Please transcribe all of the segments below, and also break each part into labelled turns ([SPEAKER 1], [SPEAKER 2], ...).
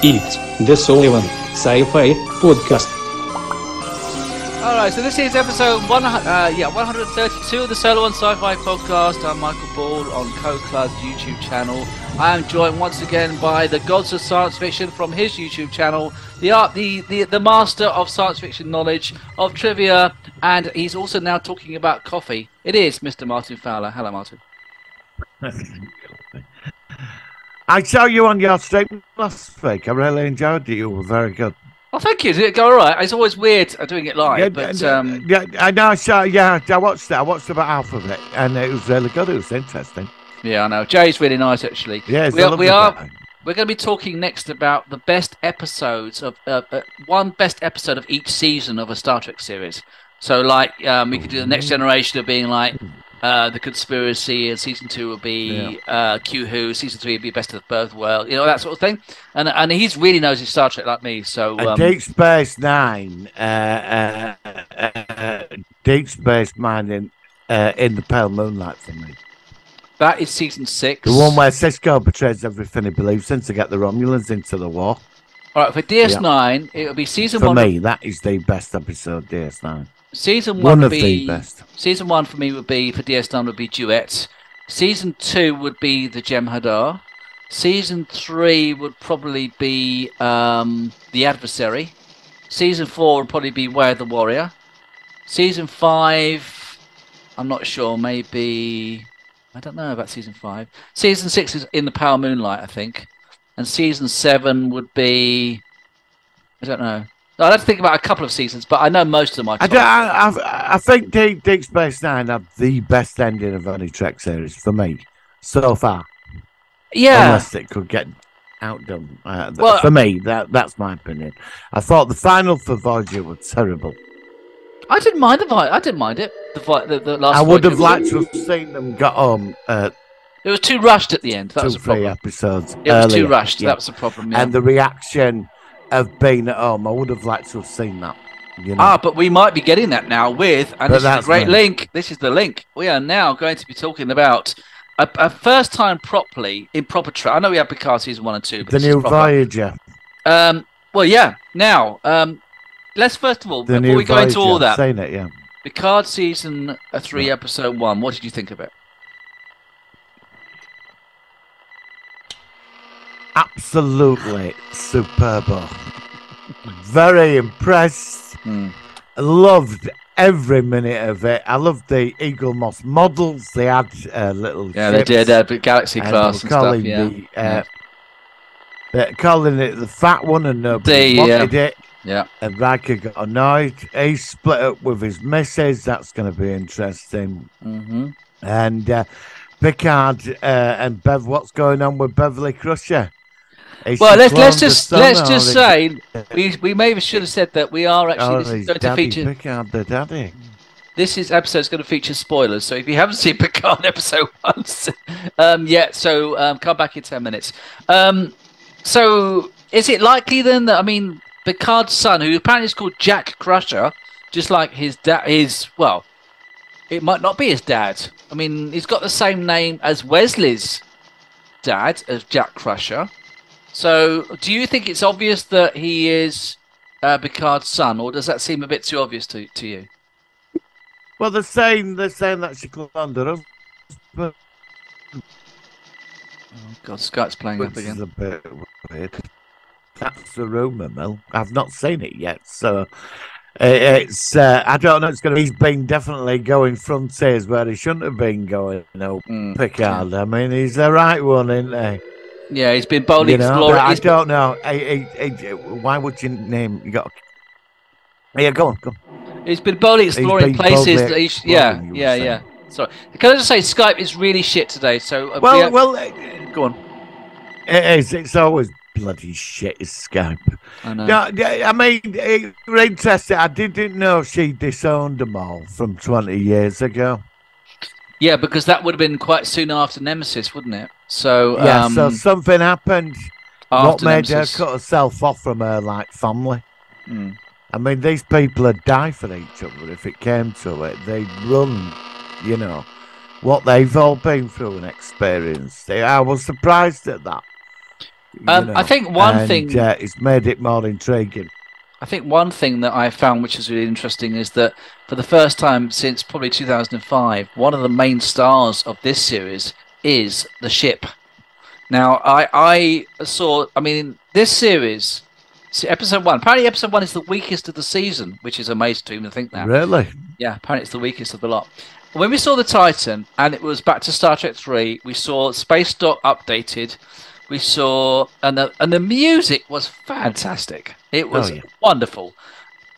[SPEAKER 1] It's the Solar One Sci-Fi Podcast.
[SPEAKER 2] All right, so this is episode one, uh, yeah, 132 of the Solar One Sci-Fi podcast. I'm Michael Ball on Coecludd's YouTube channel. I am joined once again by the gods of science fiction from his YouTube channel, the art, the, the the master of science fiction knowledge, of trivia, and he's also now talking about coffee. It is Mr. Martin Fowler. Hello, Martin.
[SPEAKER 3] I saw you on your stream last week. I really enjoyed it. You were very good.
[SPEAKER 2] Oh, thank you. Did it go all right? It's always weird uh, doing it live,
[SPEAKER 3] Yeah,
[SPEAKER 2] but um,
[SPEAKER 3] yeah, I know. I saw. Yeah, I watched it. I watched about half of it, and it was really good. It was interesting.
[SPEAKER 2] yeah, I know. Jay's really nice, actually.
[SPEAKER 3] Yeah,
[SPEAKER 2] we are, we are
[SPEAKER 3] guy.
[SPEAKER 2] We're going to be talking next about the best episodes of uh, uh, one best episode of each season of a Star Trek series. So, like, um, we could do the next generation of being like uh, the conspiracy, and season two will be uh, Q Who, season three will be Best of Both Worlds, you know that sort of thing. And and he's really knows his Star Trek like me. So um,
[SPEAKER 3] Deep Space Nine, uh, uh, uh, Deep Space Nine in, uh, in the Pale Moonlight for me.
[SPEAKER 2] that is season six.
[SPEAKER 3] The one where Sisko betrays everything he believes in to get the Romulans into the war.
[SPEAKER 2] All right, for DS9, it will be season
[SPEAKER 3] For
[SPEAKER 2] one.
[SPEAKER 3] For me, that is the best episode, DS9.
[SPEAKER 2] Season one,
[SPEAKER 3] One
[SPEAKER 2] would be. Season one for me would be for DS9 would be duets. Season two would be the Jem'Hadar. Season three would probably be um, the Adversary. Season four would probably be Where the Warrior. Season five, I'm not sure. Maybe I don't know about season five. Season six is in the Power Moonlight, I think, and season seven would be I don't know. I'd have to think about a couple of seasons, but I know most of them. I
[SPEAKER 3] I, I, I, I think Deep, Deep Space Nine had the best ending of any Trek series for me so far.
[SPEAKER 2] yeah.
[SPEAKER 3] Unless it could get outdone. Uh,
[SPEAKER 2] Well-
[SPEAKER 3] for me, that that's my opinion. I thought the final for Voyager was terrible.
[SPEAKER 2] I didn't mind the vi- I didn't mind it. The vi- the, the last.
[SPEAKER 3] I would
[SPEAKER 2] Voyager
[SPEAKER 3] have
[SPEAKER 2] was-
[SPEAKER 3] liked to have seen them got home uh,
[SPEAKER 2] It was too rushed at the end. That
[SPEAKER 3] two,
[SPEAKER 2] was
[SPEAKER 3] three
[SPEAKER 2] problem.
[SPEAKER 3] episodes
[SPEAKER 2] It was too rushed.
[SPEAKER 3] yeah.
[SPEAKER 2] That was the problem. Yeah.
[SPEAKER 3] And the reaction of been at home, I would have liked to have seen that. You know?
[SPEAKER 2] Ah, but we might be getting that now with, and
[SPEAKER 3] But
[SPEAKER 2] this is a great link. This is the link. We are now going to be talking about a, a first time properly in proper track. I know we have Picard season one and two, but
[SPEAKER 3] the new. Voyager.
[SPEAKER 2] Um, well, yeah. Now, um, let's first of all,
[SPEAKER 3] The
[SPEAKER 2] before we go
[SPEAKER 3] Voyager.
[SPEAKER 2] into all that,
[SPEAKER 3] saying it, yeah.
[SPEAKER 2] Picard season three, episode one. What did you think of it?
[SPEAKER 3] Absolutely superb. Very impressed.
[SPEAKER 2] Hmm.
[SPEAKER 3] Loved every minute of it. I loved the Eaglemoss models. They had uh, little
[SPEAKER 2] Yeah, they did uh, but Galaxy class and stuff.
[SPEAKER 3] calling
[SPEAKER 2] Yeah.
[SPEAKER 3] the, uh, they're calling it the fat one, and nobody
[SPEAKER 2] The,
[SPEAKER 3] wanted it.
[SPEAKER 2] yeah.
[SPEAKER 3] And Riker got annoyed. He split up with his missus. That's going to be interesting.
[SPEAKER 2] hmm
[SPEAKER 3] And uh, Picard uh, and Bev, what's going on with Beverly Crusher? Is
[SPEAKER 2] Well, let's let's just let's just say we we maybe should have said that we are actually this is
[SPEAKER 3] is
[SPEAKER 2] going to feature
[SPEAKER 3] Picard the daddy?
[SPEAKER 2] this is episode is going to feature spoilers. So if you haven't seen Picard episode one, um, yeah, so um, come back in ten minutes. Um, so is it likely then that I mean Picard's son, who apparently is called Jack Crusher, just like his dad, his well, it might not be his dad. I mean, he's got the same name as Wesley's dad, as Jack Crusher. So, do you think it's obvious that he is uh, Picard's son, or does that seem a bit too obvious to, to you?
[SPEAKER 3] Well, they're saying they're saying that she cloned her husband,
[SPEAKER 2] Oh, God, Skype's playing up
[SPEAKER 3] which is
[SPEAKER 2] again.
[SPEAKER 3] a bit weird. That's the rumor, Mel. I've not seen it yet, so uh, it's uh, I don't know. It's gonna. He's been definitely going frontiers where he shouldn't have been going. No,
[SPEAKER 2] Mm.
[SPEAKER 3] Picard. I mean, he's the right one, isn't he?
[SPEAKER 2] Yeah, he's been boldly
[SPEAKER 3] You know,
[SPEAKER 2] exploring.
[SPEAKER 3] I
[SPEAKER 2] he's-
[SPEAKER 3] don't know. Why would you name? You got. Yeah, go on, go. on.
[SPEAKER 2] He's been boldly exploring
[SPEAKER 3] been
[SPEAKER 2] places.
[SPEAKER 3] boldly
[SPEAKER 2] he yeah, yeah,
[SPEAKER 3] were
[SPEAKER 2] yeah. Sorry, can I just say Skype is really shit today? So uh,
[SPEAKER 3] Well,
[SPEAKER 2] yeah,
[SPEAKER 3] well, it
[SPEAKER 2] go on.
[SPEAKER 3] is. It's always bloody shit. Is Skype.
[SPEAKER 2] I know.
[SPEAKER 3] No, I mean, it, interesting. I didn't know she disowned them all from twenty years ago.
[SPEAKER 2] Yeah, because that would have been quite soon after Nemesis, wouldn't it? So
[SPEAKER 3] Yeah,
[SPEAKER 2] um,
[SPEAKER 3] so something happened. What made
[SPEAKER 2] Nemesis.
[SPEAKER 3] her cut herself off from her like family?
[SPEAKER 2] Mm.
[SPEAKER 3] I mean, these people would die for each other if it came to it. They'd run, you know, what they've all been through and experienced. I was surprised at that.
[SPEAKER 2] Um, I think one
[SPEAKER 3] and,
[SPEAKER 2] thing-
[SPEAKER 3] uh, it's made it more intriguing.
[SPEAKER 2] I think one thing that I found which is really interesting is that for the first time since probably 2005, one of the main stars of this series is the ship. Now, I I saw. I mean, this series, see, episode one. Apparently, episode one is the weakest of the season, which is amazing to even think that.
[SPEAKER 3] Really?
[SPEAKER 2] Yeah, apparently it's the weakest of the lot. When we saw the Titan and it was back to Star Trek Three, we saw Space Dock updated. We saw and the and the music was fantastic. It was
[SPEAKER 3] Oh, yeah.
[SPEAKER 2] wonderful,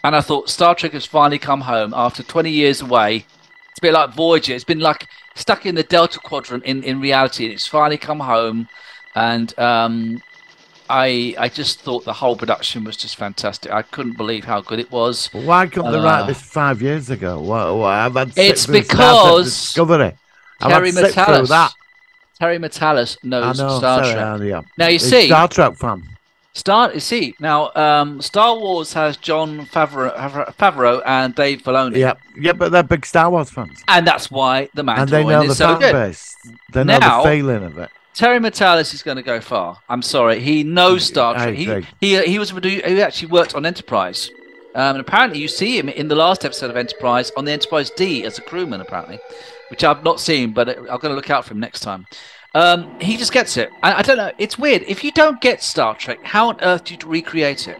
[SPEAKER 2] and I thought Star Trek has finally come home after 20 years away. It's a bit like Voyager. It's been like stuck in the Delta Quadrant in, in reality, and it's finally come home. And um, I I just thought the whole production was just fantastic. I couldn't believe how good it was.
[SPEAKER 3] Well, why couldn't they write
[SPEAKER 2] Uh,
[SPEAKER 3] this five years ago? What, what, I've had
[SPEAKER 2] It's
[SPEAKER 3] through Star Trek
[SPEAKER 2] because
[SPEAKER 3] Discovery. I've
[SPEAKER 2] Terry
[SPEAKER 3] had to sit through
[SPEAKER 2] Metalis. Terry
[SPEAKER 3] Matalas
[SPEAKER 2] knows
[SPEAKER 3] know.
[SPEAKER 2] Star
[SPEAKER 3] sorry,
[SPEAKER 2] Trek.
[SPEAKER 3] uh, yeah.
[SPEAKER 2] Now you
[SPEAKER 3] He's
[SPEAKER 2] see,
[SPEAKER 3] Star Trek fan.
[SPEAKER 2] Star. You see now, um, Star Wars has Jon Favreau, Favreau- and Dave Filoni,
[SPEAKER 3] Yeah, yeah, but they're big Star Wars fans,
[SPEAKER 2] and that's why the
[SPEAKER 3] and they know the
[SPEAKER 2] is so
[SPEAKER 3] fan
[SPEAKER 2] good.
[SPEAKER 3] base. They know
[SPEAKER 2] Now-
[SPEAKER 3] the feeling of it.
[SPEAKER 2] Terry Matalas is going to go far. I'm sorry, he knows Star Trek. He he he was he actually worked on Enterprise, um, and apparently you see him in the last episode of Enterprise on the Enterprise D as a crewman, apparently, which I've not seen, but I'm going to look out for him next time. Um, he just gets it. I, I don't know. It's weird. If you don't get Star Trek, how on earth do you recreate it?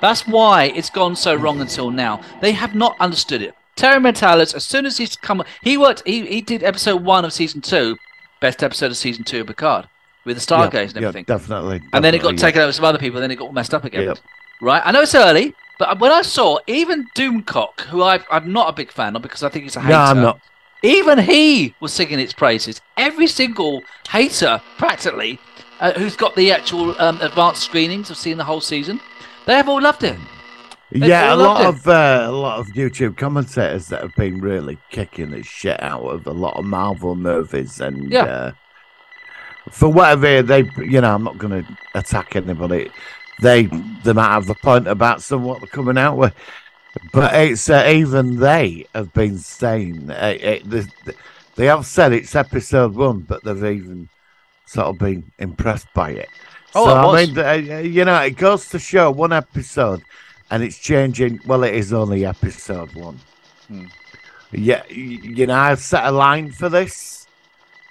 [SPEAKER 2] That's why it's gone so wrong until now. They have not understood it. Terry Matalas, as soon as he's come, he worked. He, he did episode one of season two, best episode of season two of Picard, with the
[SPEAKER 3] Yeah,
[SPEAKER 2] Stargaze and
[SPEAKER 3] yeah,
[SPEAKER 2] everything.
[SPEAKER 3] definitely.
[SPEAKER 2] and then it got
[SPEAKER 3] definitely,
[SPEAKER 2] taken over some other people. And Then it got messed up again. Right? I know it's early, but when I saw even Doomcock, who I, I'm not a big fan of because I think he's a hater.
[SPEAKER 3] No, I'm not.
[SPEAKER 2] Even he was singing its praises. Every single hater, practically, uh, who's got the actual um, advanced screenings of seeing the whole season, they have all loved it. They
[SPEAKER 3] Yeah, a lot of uh, a lot of YouTube commentators that have been really kicking the shit out of a lot of Marvel movies, and
[SPEAKER 2] Yeah.
[SPEAKER 3] uh, for whatever they, you know, I'm not going to attack anybody. They they might have a point about some what they're coming out with, but it's uh, even they have been saying uh, it, the, the- they have said it's episode one, but they've even sort of been impressed by it.
[SPEAKER 2] Oh,
[SPEAKER 3] so
[SPEAKER 2] it
[SPEAKER 3] I mean, uh, you know, it goes to show one episode, and it's changing. Well, it is only episode one.
[SPEAKER 2] Hmm.
[SPEAKER 3] Yeah, you know, I've set a line for this.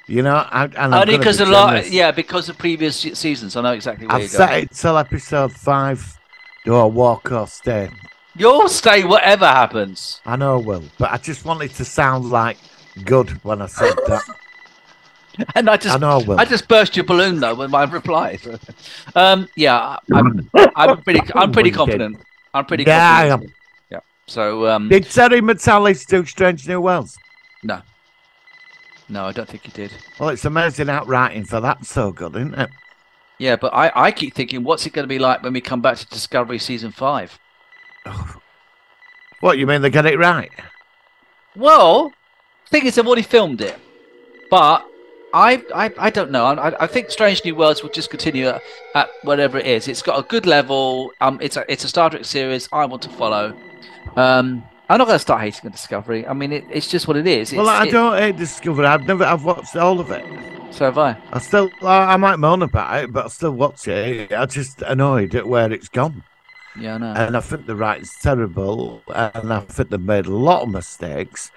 [SPEAKER 3] You know, I, and
[SPEAKER 2] Only because a lot, yeah, because of previous seasons. I know exactly where
[SPEAKER 3] I've set
[SPEAKER 2] going.
[SPEAKER 3] it till episode five. Do I walk or stay?
[SPEAKER 2] You'll stay whatever happens.
[SPEAKER 3] I know I will, but I just wanted to sound like good when I said that.
[SPEAKER 2] And I just
[SPEAKER 3] I know I will.
[SPEAKER 2] I just burst your balloon though with my reply. um, yeah, I'm, I'm pretty, I'm pretty confident. I'm pretty
[SPEAKER 3] Yeah, I
[SPEAKER 2] confident. Yeah. So, um,
[SPEAKER 3] Did Terry Matalas do Strange New Worlds?
[SPEAKER 2] no, no, I don't think he did.
[SPEAKER 3] Well, it's amazing outwriting for that. So good, isn't it?
[SPEAKER 2] Yeah, but I, I keep thinking, what's it going to be like when we come back to Discovery season five?
[SPEAKER 3] What you mean they get it right?
[SPEAKER 2] Well, thing is, they've already filmed it, but I, I, I don't know. I, I think Strange New Worlds will just continue at, at whatever it is. It's got a good level. Um, it's a, it's a Star Trek series I want to follow. Um, I'm not going to start hating on Discovery. I mean, it, it's just what it is. It's,
[SPEAKER 3] well, I
[SPEAKER 2] it-
[SPEAKER 3] don't hate Discovery. I've never, I've watched all of it.
[SPEAKER 2] So have I.
[SPEAKER 3] I still, I I might moan about it, but I still watch it. I'm just annoyed at where it's gone,
[SPEAKER 2] Yeah, I know.
[SPEAKER 3] and I think the writing's terrible, and I think they've made a lot of mistakes,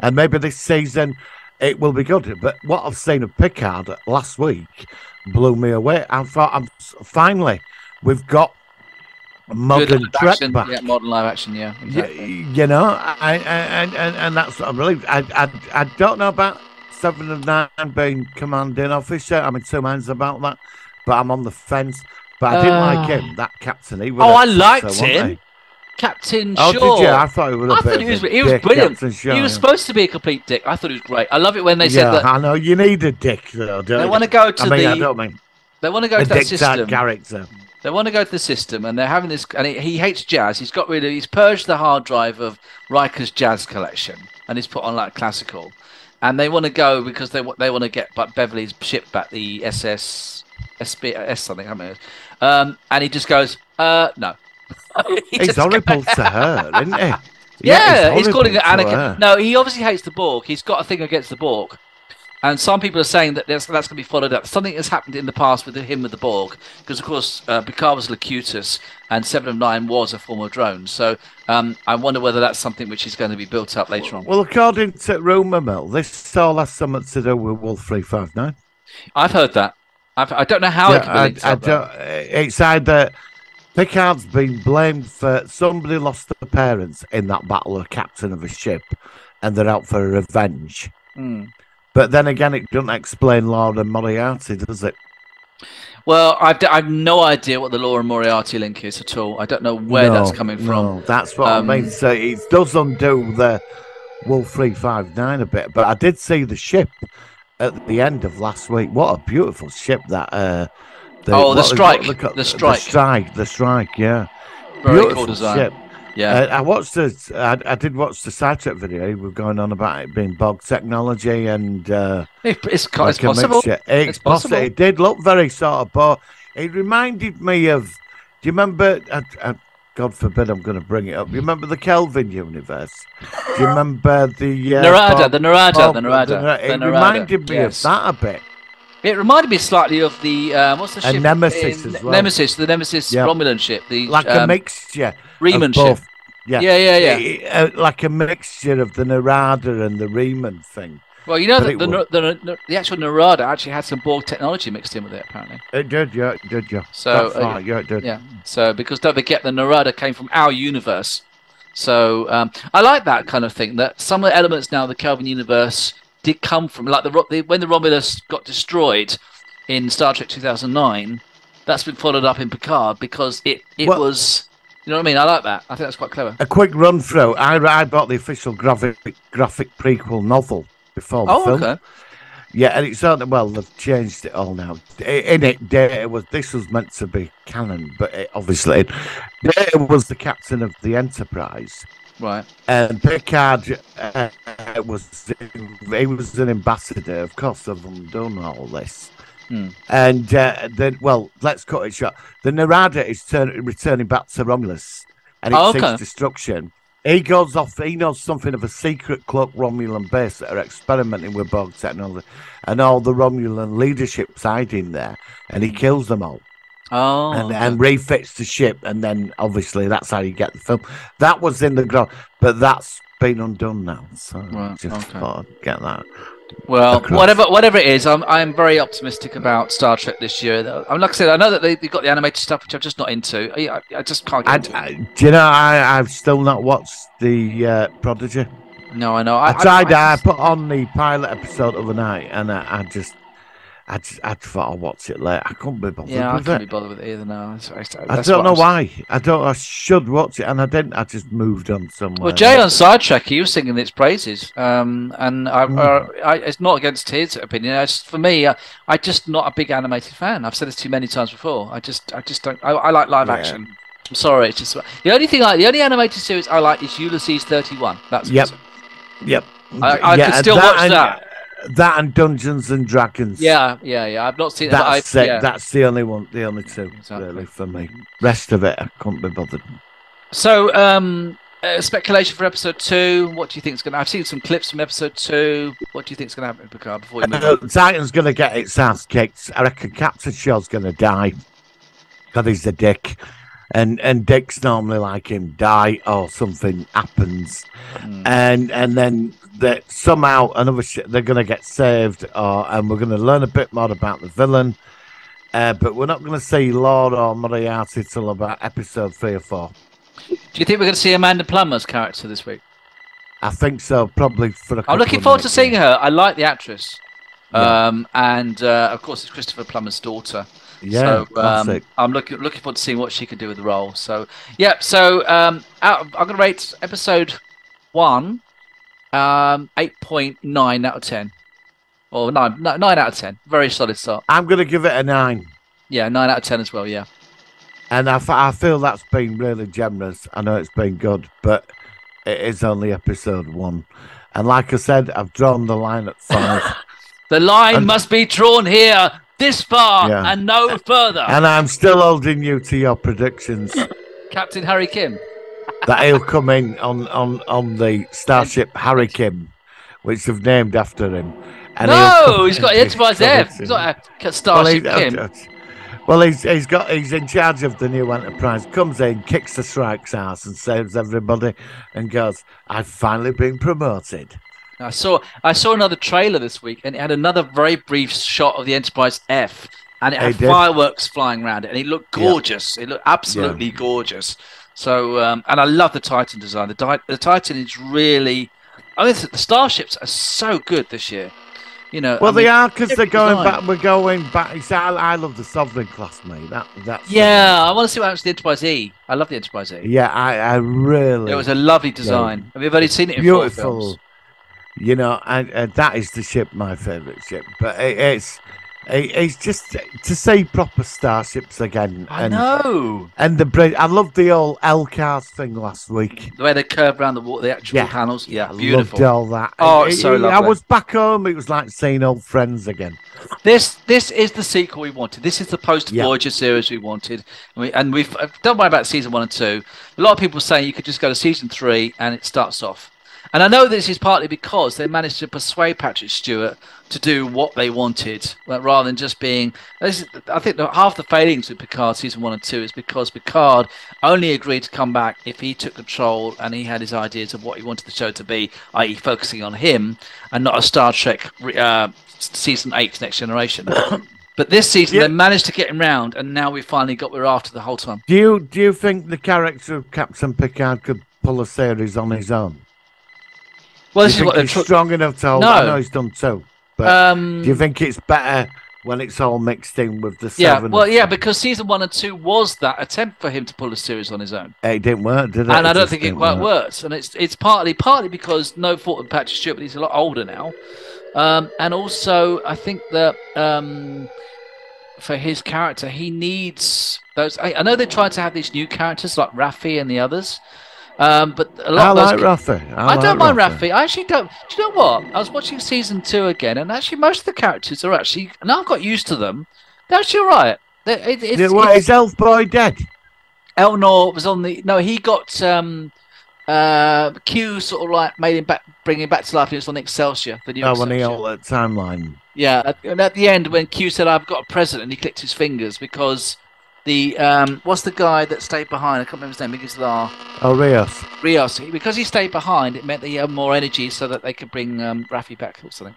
[SPEAKER 3] and maybe this season it will be good. But what I've seen of Picard last week blew me away. I thought, I'm finally, we've got modern
[SPEAKER 2] live
[SPEAKER 3] Trek
[SPEAKER 2] action.
[SPEAKER 3] back.
[SPEAKER 2] Yeah, modern live action. Yeah, exactly.
[SPEAKER 3] you know, I, I and, and and that's what I believe. I, I I don't know about seven of nine being commanding officer. I'm in two minds about that, but I'm on the fence. But I didn't like
[SPEAKER 2] Ah.
[SPEAKER 3] him, that captain. He was
[SPEAKER 2] Oh, I liked him. Captain
[SPEAKER 3] Oh,
[SPEAKER 2] Shaw.
[SPEAKER 3] did you? I thought he was. a
[SPEAKER 2] I thought he was he was
[SPEAKER 3] dick,
[SPEAKER 2] brilliant.
[SPEAKER 3] Shaw,
[SPEAKER 2] he was supposed to be a complete dick. I thought he was great. I love it when they said that
[SPEAKER 3] I know you need a dick though. Don't
[SPEAKER 2] they want to go to
[SPEAKER 3] I mean, I
[SPEAKER 2] the
[SPEAKER 3] don't mean
[SPEAKER 2] they want to go to that system.
[SPEAKER 3] character.
[SPEAKER 2] They want to go to the system, and they're having this. And he, he hates jazz. He's got rid of. He's purged the hard drive of Riker's jazz collection, and he's put on like classical. And they want to go because they they want to get but Beverly's ship back, the SS SB S something. I mean, um, and he just goes, uh, no. He
[SPEAKER 3] He's horrible
[SPEAKER 2] goes-
[SPEAKER 3] to her, isn't he?
[SPEAKER 2] Yeah, he's,
[SPEAKER 3] horrible
[SPEAKER 2] calling it Anakin.
[SPEAKER 3] her.
[SPEAKER 2] No, he obviously hates the Borg. He's got a thing against the Borg. And some people are saying that that's, that's going to be followed up. Something has happened in the past with him with the Borg, because of course uh, Picard was Locutus and Seven of Nine was a form of drone. So um, I wonder whether that's something which is going to be built up later on.
[SPEAKER 3] Well, according to rumour mill, this all has something to do with Wolf three five nine.
[SPEAKER 2] I've heard that. I've, I don't know how it can be
[SPEAKER 3] I, I don't, it's either Picard's been blamed for somebody lost their parents in that battle of captain of a ship, and they're out for revenge.
[SPEAKER 2] Hmm.
[SPEAKER 3] But then again, it doesn't explain Lore and Moriarty, does it?
[SPEAKER 2] Well, I've, d- I've no idea what the Lore and Moriarty link is at all. I don't know where that's coming from.
[SPEAKER 3] no, that's what
[SPEAKER 2] Um,
[SPEAKER 3] I mean. So it does undo the Wolf three five nine a bit. But I did see the ship at the end of last week. What a beautiful ship that. Uh, the,
[SPEAKER 2] Oh, the strike,
[SPEAKER 3] what they
[SPEAKER 2] the strike.
[SPEAKER 3] the strike, the strike. Yeah,
[SPEAKER 2] Very
[SPEAKER 3] beautiful
[SPEAKER 2] cool design.
[SPEAKER 3] ship.
[SPEAKER 2] Yeah.
[SPEAKER 3] Uh, I watched the. I, I did watch the sidetrack video. We were going on about it being Borg technology and. Uh,
[SPEAKER 2] It- it's, it's
[SPEAKER 3] like
[SPEAKER 2] possible.
[SPEAKER 3] It's,
[SPEAKER 2] It's possible.
[SPEAKER 3] possible. It did look very sort of, but it reminded me of. Do you remember? I, I, God forbid, I'm going to bring it up. You remember the Kelvin universe? Do you remember the uh,
[SPEAKER 2] Narada,
[SPEAKER 3] Bob-
[SPEAKER 2] the Narada,
[SPEAKER 3] Bob-
[SPEAKER 2] the Narada,
[SPEAKER 3] Nar-
[SPEAKER 2] the
[SPEAKER 3] It
[SPEAKER 2] Narada,
[SPEAKER 3] reminded me
[SPEAKER 2] yes.
[SPEAKER 3] of that a bit.
[SPEAKER 2] It reminded me slightly of the um, what's the ship?
[SPEAKER 3] Nemesis
[SPEAKER 2] in-
[SPEAKER 3] as well.
[SPEAKER 2] Nemesis, the Nemesis
[SPEAKER 3] Yeah.
[SPEAKER 2] Romulan ship, the
[SPEAKER 3] Like a
[SPEAKER 2] um,
[SPEAKER 3] mixture.
[SPEAKER 2] Reman
[SPEAKER 3] of
[SPEAKER 2] ship.
[SPEAKER 3] Yeah.
[SPEAKER 2] Yeah, yeah, yeah.
[SPEAKER 3] It- uh, like a mixture of the Narada and the Reman thing.
[SPEAKER 2] Well, you know that the, the, the the actual Narada actually had some Borg technology mixed in with it, apparently.
[SPEAKER 3] It did, yeah, it did, yeah.
[SPEAKER 2] So, uh,
[SPEAKER 3] right, yeah, it did.
[SPEAKER 2] Yeah. So because don't forget the Narada came from our universe. So um, I like that kind of thing. That some of the elements now of the Kelvin universe did come from like the, the when the Romulus got destroyed in Star Trek 2009. That's been followed up in Picard because it it
[SPEAKER 3] Well-
[SPEAKER 2] was. You know what I mean? I like that. I think that's quite clever.
[SPEAKER 3] A quick run through. I, I bought the official graphic graphic prequel novel before the
[SPEAKER 2] Oh,
[SPEAKER 3] film.
[SPEAKER 2] okay.
[SPEAKER 3] Yeah, and it's on. Well, they've changed it all now. In it, Data was this was meant to be canon, but it, obviously, Data was the captain of the Enterprise,
[SPEAKER 2] Right.
[SPEAKER 3] and Picard uh, was he was an ambassador. Of course, they've undone all this.
[SPEAKER 2] Hmm.
[SPEAKER 3] And uh, then, well, let's cut it short. The Narada is turn, returning back to Romulus, and it
[SPEAKER 2] Oh,
[SPEAKER 3] seeks destruction. He goes off. He knows something of a secret cloak Romulan base that are experimenting with Borg technology, and all the Romulan leadership's hiding there, and he hmm. kills them all,
[SPEAKER 2] Oh.
[SPEAKER 3] and and refits the ship, and then obviously that's how you get the film. That was in the ground, but that's been undone now. So
[SPEAKER 2] Right,
[SPEAKER 3] just
[SPEAKER 2] okay.
[SPEAKER 3] thought I'd get that.
[SPEAKER 2] Well,
[SPEAKER 3] across.
[SPEAKER 2] whatever whatever it is, I'm I'm very optimistic about Star Trek this year. I'm like I said, I know that they have got the animated stuff, which I'm just not into. I, I, I just can't get
[SPEAKER 3] I,
[SPEAKER 2] into.
[SPEAKER 3] I, do you know? I, I've still not watched the uh, Prodigy.
[SPEAKER 2] No, I know.
[SPEAKER 3] I,
[SPEAKER 2] I,
[SPEAKER 3] tried.
[SPEAKER 2] I,
[SPEAKER 3] I, put on the pilot episode of the night, and I, I just, I just, I'd thought I'll watch it later. I couldn't be bothered
[SPEAKER 2] yeah, I can't
[SPEAKER 3] it.
[SPEAKER 2] be bothered with it either. No, that's, that's,
[SPEAKER 3] I don't know
[SPEAKER 2] I'm-
[SPEAKER 3] why. I don't. I should watch it, and I didn't. I just moved on somewhere.
[SPEAKER 2] Well, Jay on Sidetrack, he was singing its praises, um, and I,
[SPEAKER 3] Mm.
[SPEAKER 2] uh, I, it's not against his opinion. It's, for me, uh, I'm just not a big animated fan. I've said this too many times before. I just, I just don't. I, I like live
[SPEAKER 3] Yeah.
[SPEAKER 2] action. I'm sorry, it's just the only thing I, the only animated series I like is Ulysses 31. That's
[SPEAKER 3] Yep. Yep.
[SPEAKER 2] I, I
[SPEAKER 3] Yeah,
[SPEAKER 2] could still
[SPEAKER 3] that
[SPEAKER 2] watch
[SPEAKER 3] and-
[SPEAKER 2] that.
[SPEAKER 3] That and Dungeons and Dragons.
[SPEAKER 2] Yeah, yeah, yeah. I've not seen
[SPEAKER 3] That's
[SPEAKER 2] I, yeah.
[SPEAKER 3] That's the only one. The only two
[SPEAKER 2] Exactly.
[SPEAKER 3] really for me. Rest of it, I couldn't be bothered.
[SPEAKER 2] So, um, uh, speculation for episode two. What do you think is going to? I've seen some clips from episode two. What do you think is going to happen, Picard? Before we move
[SPEAKER 3] Uh,
[SPEAKER 2] on?
[SPEAKER 3] Titan's going to get its ass kicked. I reckon Captain Shaw's going to die because he's a dick. And and dicks normally like him die or something happens,
[SPEAKER 2] Hmm.
[SPEAKER 3] and and then that somehow another shit they're going to get saved, or and we're going to learn a bit more about the villain. Uh, but we're not going to see Lore or Moriarty till about episode three or four.
[SPEAKER 2] Do you think we're going to see Amanda Plummer's character this week?
[SPEAKER 3] I think so, probably for a
[SPEAKER 2] I'm looking forward to seeing her. I like the actress.
[SPEAKER 3] Yeah.
[SPEAKER 2] Um, and uh, of course, it's Christopher Plummer's daughter.
[SPEAKER 3] Yeah,
[SPEAKER 2] so, um,
[SPEAKER 3] classic.
[SPEAKER 2] I'm looking looking forward to seeing what she can do with the role. So, yeah. So, um, out, I'm going to rate episode one, um, eight point nine out of ten, or nine, nine out of ten. Very solid start.
[SPEAKER 3] I'm going to give it a nine.
[SPEAKER 2] Yeah, nine out of ten as well. Yeah.
[SPEAKER 3] And I, I feel that's been really generous. I know it's been good, but it is only episode one. And like I said, I've drawn the line at five.
[SPEAKER 2] The line
[SPEAKER 3] And-
[SPEAKER 2] must be drawn here, this far,
[SPEAKER 3] Yeah.
[SPEAKER 2] and no further.
[SPEAKER 3] and I'm still holding you to your predictions
[SPEAKER 2] Captain Harry Kim.
[SPEAKER 3] That he'll come in on, on, on the starship Harry Kim, which they've named after him. And
[SPEAKER 2] no, he's got the Enterprise F. He's not a
[SPEAKER 3] Well,
[SPEAKER 2] Starship
[SPEAKER 3] he-
[SPEAKER 2] Kim.
[SPEAKER 3] uh, Well, he's he's got he's in charge of the new Enterprise. Comes in, kicks the strike's ass, and saves everybody, and goes, "I've finally been promoted."
[SPEAKER 2] I saw I saw another trailer this week, and it had another very brief shot of the Enterprise F, and it had
[SPEAKER 3] It
[SPEAKER 2] fireworks flying around it, and it looked
[SPEAKER 3] Yeah.
[SPEAKER 2] gorgeous. It looked absolutely gorgeous. So, um, and I love the Titan design. The, Ti- the Titan is really. I mean, the starships are so good this year. You know.
[SPEAKER 3] Well,
[SPEAKER 2] I
[SPEAKER 3] they
[SPEAKER 2] mean,
[SPEAKER 3] are because they're going
[SPEAKER 2] design.
[SPEAKER 3] back. We're going back. See, I, I love the Sovereign class, mate. That that's
[SPEAKER 2] Yeah, I want to see what happens to the Enterprise E. I love the Enterprise E.
[SPEAKER 3] yeah. I I really
[SPEAKER 2] It was a lovely design. Have you already seen it in four
[SPEAKER 3] beautiful.
[SPEAKER 2] films?
[SPEAKER 3] You know, and, and that is the ship, my favourite ship. But it, it's it, it's just to see proper starships again.
[SPEAKER 2] I
[SPEAKER 3] and,
[SPEAKER 2] know
[SPEAKER 3] And the bridge. I loved the old LCARS thing last week.
[SPEAKER 2] the way they curve around the water, the actual
[SPEAKER 3] Yeah.
[SPEAKER 2] panels. Yeah,
[SPEAKER 3] I
[SPEAKER 2] beautiful.
[SPEAKER 3] Loved all that.
[SPEAKER 2] Oh,
[SPEAKER 3] It-
[SPEAKER 2] so
[SPEAKER 3] it- I was back home. It was like seeing old friends again.
[SPEAKER 2] This this is the sequel we wanted. This is the post
[SPEAKER 3] Yeah.
[SPEAKER 2] Voyager series we wanted. And, we, and we've uh, don't worry about season one and two. A lot of people saying you could just go to season three and it starts off. And I know this is partly because they managed to persuade Patrick Stewart to do what they wanted, like, rather than just being. This is, I think half the failings with Picard season one and two is because Picard only agreed to come back if he took control and he had his ideas of what he wanted the show to be, i.e., focusing on him and not a Star Trek re- uh, season eight Next Generation. but this season
[SPEAKER 3] Yeah.
[SPEAKER 2] they managed to get him round, and now we finally got we're after the whole time.
[SPEAKER 3] Do you do you think the character of Captain Picard could pull a series on his own?
[SPEAKER 2] Well, this is what
[SPEAKER 3] he's
[SPEAKER 2] tr-
[SPEAKER 3] strong enough to hold?
[SPEAKER 2] No.
[SPEAKER 3] I know he's done two, but
[SPEAKER 2] um,
[SPEAKER 3] do you think it's better when it's all mixed in with the
[SPEAKER 2] yeah,
[SPEAKER 3] seven?
[SPEAKER 2] well, yeah, because season one and two was that attempt for him to pull a series on his own,
[SPEAKER 3] it didn't work, did it?
[SPEAKER 2] and I don't think it quite
[SPEAKER 3] work.
[SPEAKER 2] works. And it's it's partly partly because no fault of Patrick Stewart, but he's a lot older now, um, and also I think that um, for his character, he needs those. I, I know they tried to have these new characters like Raffi and the others, um, but a lot
[SPEAKER 3] I
[SPEAKER 2] of
[SPEAKER 3] like Raffi.
[SPEAKER 2] I, don't mind Raffi. I actually don't. Do you know what? I was watching season two again, and actually, most of the characters are actually. Now I've got used to them. They're actually all right. It, it's,
[SPEAKER 3] Yeah, what,
[SPEAKER 2] it's-
[SPEAKER 3] is Elf Boy dead?
[SPEAKER 2] Elnor was on the. No, he got um, uh, Q sort of like made him back, bring him back to life. and He was on Excelsior. The new
[SPEAKER 3] Oh, when he
[SPEAKER 2] Excelsior.
[SPEAKER 3] all that timeline.
[SPEAKER 2] Yeah, and at the end when Q said, "I've got a present," and he clicked his fingers because the um, what's the guy that stayed behind? I can't remember his name. With R.
[SPEAKER 3] Oh, Rios.
[SPEAKER 2] Rios. Because he stayed behind, it meant that he had more energy, so that they could bring um, Raffi back or something.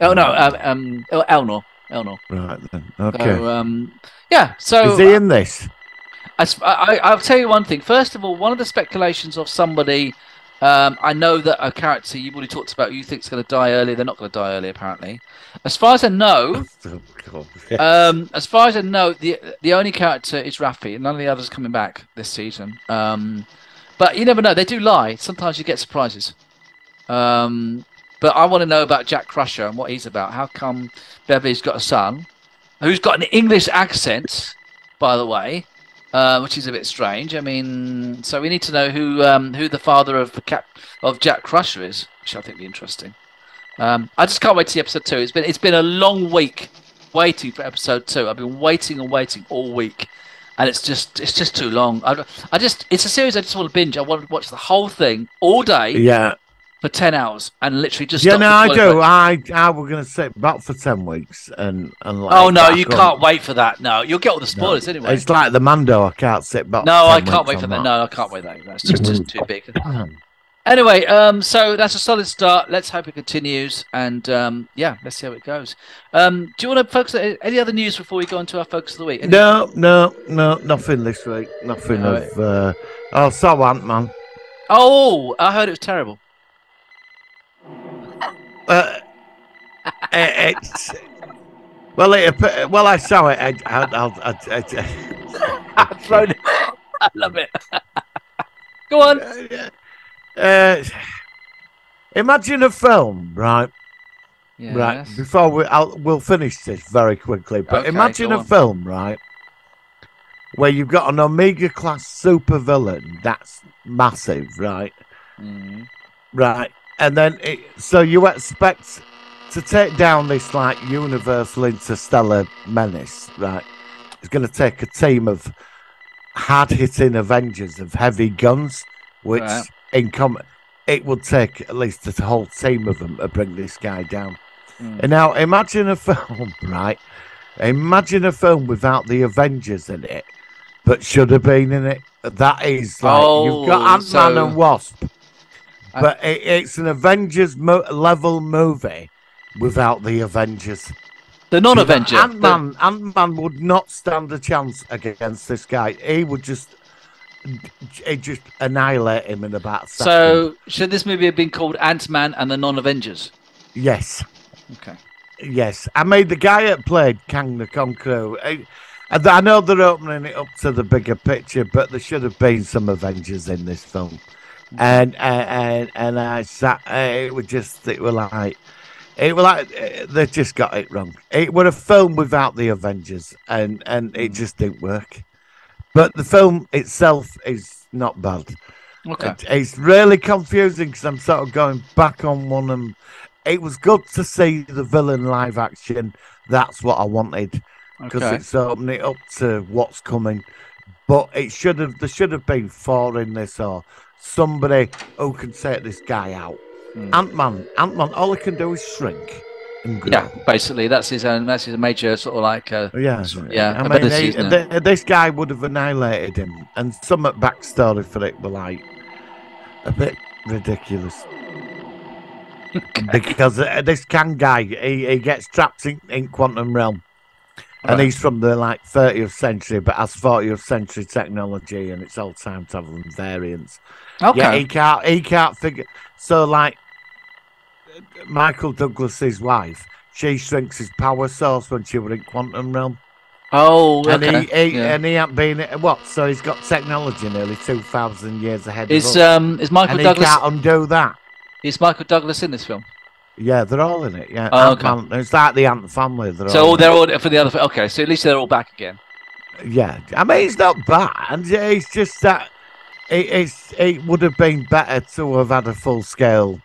[SPEAKER 2] Oh no, um, um oh, Elnor. Elnor.
[SPEAKER 3] Right then. Okay.
[SPEAKER 2] So, um, yeah. So
[SPEAKER 3] is he in this?
[SPEAKER 2] I, I- I'll tell you one thing. First of all, one of the speculations of somebody, um, I know that a character you've already talked about, you think's going to die early. They're not going to die early, apparently. As far as I know,
[SPEAKER 3] Oh,
[SPEAKER 2] um, as far as I know, the the only character is Raffi. None of the others are coming back this season. Um, but you never know. They do lie. Sometimes you get surprises. Um, but I want to know about Jack Crusher and what he's about. How come Beverly's got a son who's got an English accent, by the way, uh, which is a bit strange. I mean, so we need to know who um, who the father of the cap of Jack Crusher is, which I think will be interesting. Um, I just can't wait to see episode two. It's been it's been a long week waiting for episode two. I've been waiting and waiting all week, and it's just it's just too long. I, I just it's a series I just want to binge. I want to watch the whole thing all day
[SPEAKER 3] Yeah.
[SPEAKER 2] For ten hours and literally just.
[SPEAKER 3] Yeah, no, I do. I, I we're going to sit back for 10 weeks and, and like.
[SPEAKER 2] Oh no, you
[SPEAKER 3] on.
[SPEAKER 2] can't wait for that. No, you'll get all the
[SPEAKER 3] No.
[SPEAKER 2] spoilers anyway.
[SPEAKER 3] It's like the Mando. I can't sit back.
[SPEAKER 2] No, I can't wait for
[SPEAKER 3] on
[SPEAKER 2] that. No, I can't wait that. That's just, just too big. Anyway, um, so that's a solid start. Let's hope it continues, and um, yeah, let's see how it goes. Um, do you want to focus on any other news before we go into our focus of the week? Any-
[SPEAKER 3] No, no, no, nothing this week. Nothing
[SPEAKER 2] No,
[SPEAKER 3] of. Uh, oh, so Ant Man.
[SPEAKER 2] Oh, I heard it was terrible.
[SPEAKER 3] Uh, it, it's. Well, it, well, I saw it. I, I, I'll, I, I,
[SPEAKER 2] thrown it. I love it. go on.
[SPEAKER 3] uh, imagine a film, right?
[SPEAKER 2] Yes.
[SPEAKER 3] Right. Before we, I'll, we'll finish this very quickly. But
[SPEAKER 2] Okay,
[SPEAKER 3] imagine a
[SPEAKER 2] on.
[SPEAKER 3] film, right, where you've got an Omega class supervillain that's massive, right?
[SPEAKER 2] Mm.
[SPEAKER 3] Right. And then, it, so you expect to take down this like universal interstellar menace, right? It's going to take a team of hard hitting Avengers of heavy guns, which
[SPEAKER 2] Right.
[SPEAKER 3] in com- it would take at least a whole team of them to bring this guy down. And now imagine a film, right? Imagine a film without the Avengers in it, but should have been in it. That is like you've got
[SPEAKER 2] Oh,
[SPEAKER 3] Ant Man
[SPEAKER 2] so-
[SPEAKER 3] and Wasp,
[SPEAKER 2] I-
[SPEAKER 3] but it, it's an Avengers mo- level movie without the Avengers.
[SPEAKER 2] The non-Avenger.
[SPEAKER 3] Ant Man, Ant Man would not stand a chance against this guy. He would just, he just annihilate him in about a.
[SPEAKER 2] So should this movie have been called Ant Man and the Non-Avengers?
[SPEAKER 3] yes,
[SPEAKER 2] Okay.
[SPEAKER 3] yes. I mean, the guy that played Kang the Conqueror. I, I know they're opening it up to the bigger picture, but there should have been some Avengers in this film. And and and, I sat. It was just. It was like. It was like uh, they just got it wrong. It was a film without the Avengers, and and it just didn't work. But the film itself is not bad.
[SPEAKER 2] Okay.
[SPEAKER 3] It- it's really confusing because I'm sort of going back on one and it was good to see the villain live action. That's what I wanted because
[SPEAKER 2] Okay.
[SPEAKER 3] it's opening it up to what's coming. But it should have there should have been four in this or somebody who Kang take this guy out.
[SPEAKER 2] Hmm.
[SPEAKER 3] Ant Man, Ant Man, all he can do is shrink.
[SPEAKER 2] Yeah, basically that's his own. That's his major sort of like. Uh,
[SPEAKER 3] Yeah,
[SPEAKER 2] yeah,
[SPEAKER 3] I mean, he- th- this guy would have annihilated him, and some backstory for it were like a bit ridiculous. because uh, this can guy, he, he gets trapped in, in quantum realm, and he's from the like 30th century, but has 40th century technology, and it's all time travel and variants.
[SPEAKER 2] okay.
[SPEAKER 3] Yeah, he can't. He can't figure. So, like, Michael Douglas's wife, she shrinks his power source when she was in quantum realm,
[SPEAKER 2] oh,
[SPEAKER 3] and
[SPEAKER 2] okay.
[SPEAKER 3] he, he
[SPEAKER 2] yeah.
[SPEAKER 3] and he ain't been what? So he's got technology nearly two thousand years ahead
[SPEAKER 2] Is
[SPEAKER 3] of us,
[SPEAKER 2] um is Michael
[SPEAKER 3] and he
[SPEAKER 2] Douglas
[SPEAKER 3] can't undo that.
[SPEAKER 2] is Michael Douglas in this film?
[SPEAKER 3] Yeah, they're all in it. Yeah,
[SPEAKER 2] Oh, okay.
[SPEAKER 3] Ant-Man- it's like the Ant family. They're
[SPEAKER 2] So
[SPEAKER 3] all
[SPEAKER 2] they're all for the other. Okay, so at least they're all back again.
[SPEAKER 3] yeah. I mean, it's not bad. It's just that it, it's it would have been better to have had a full scale,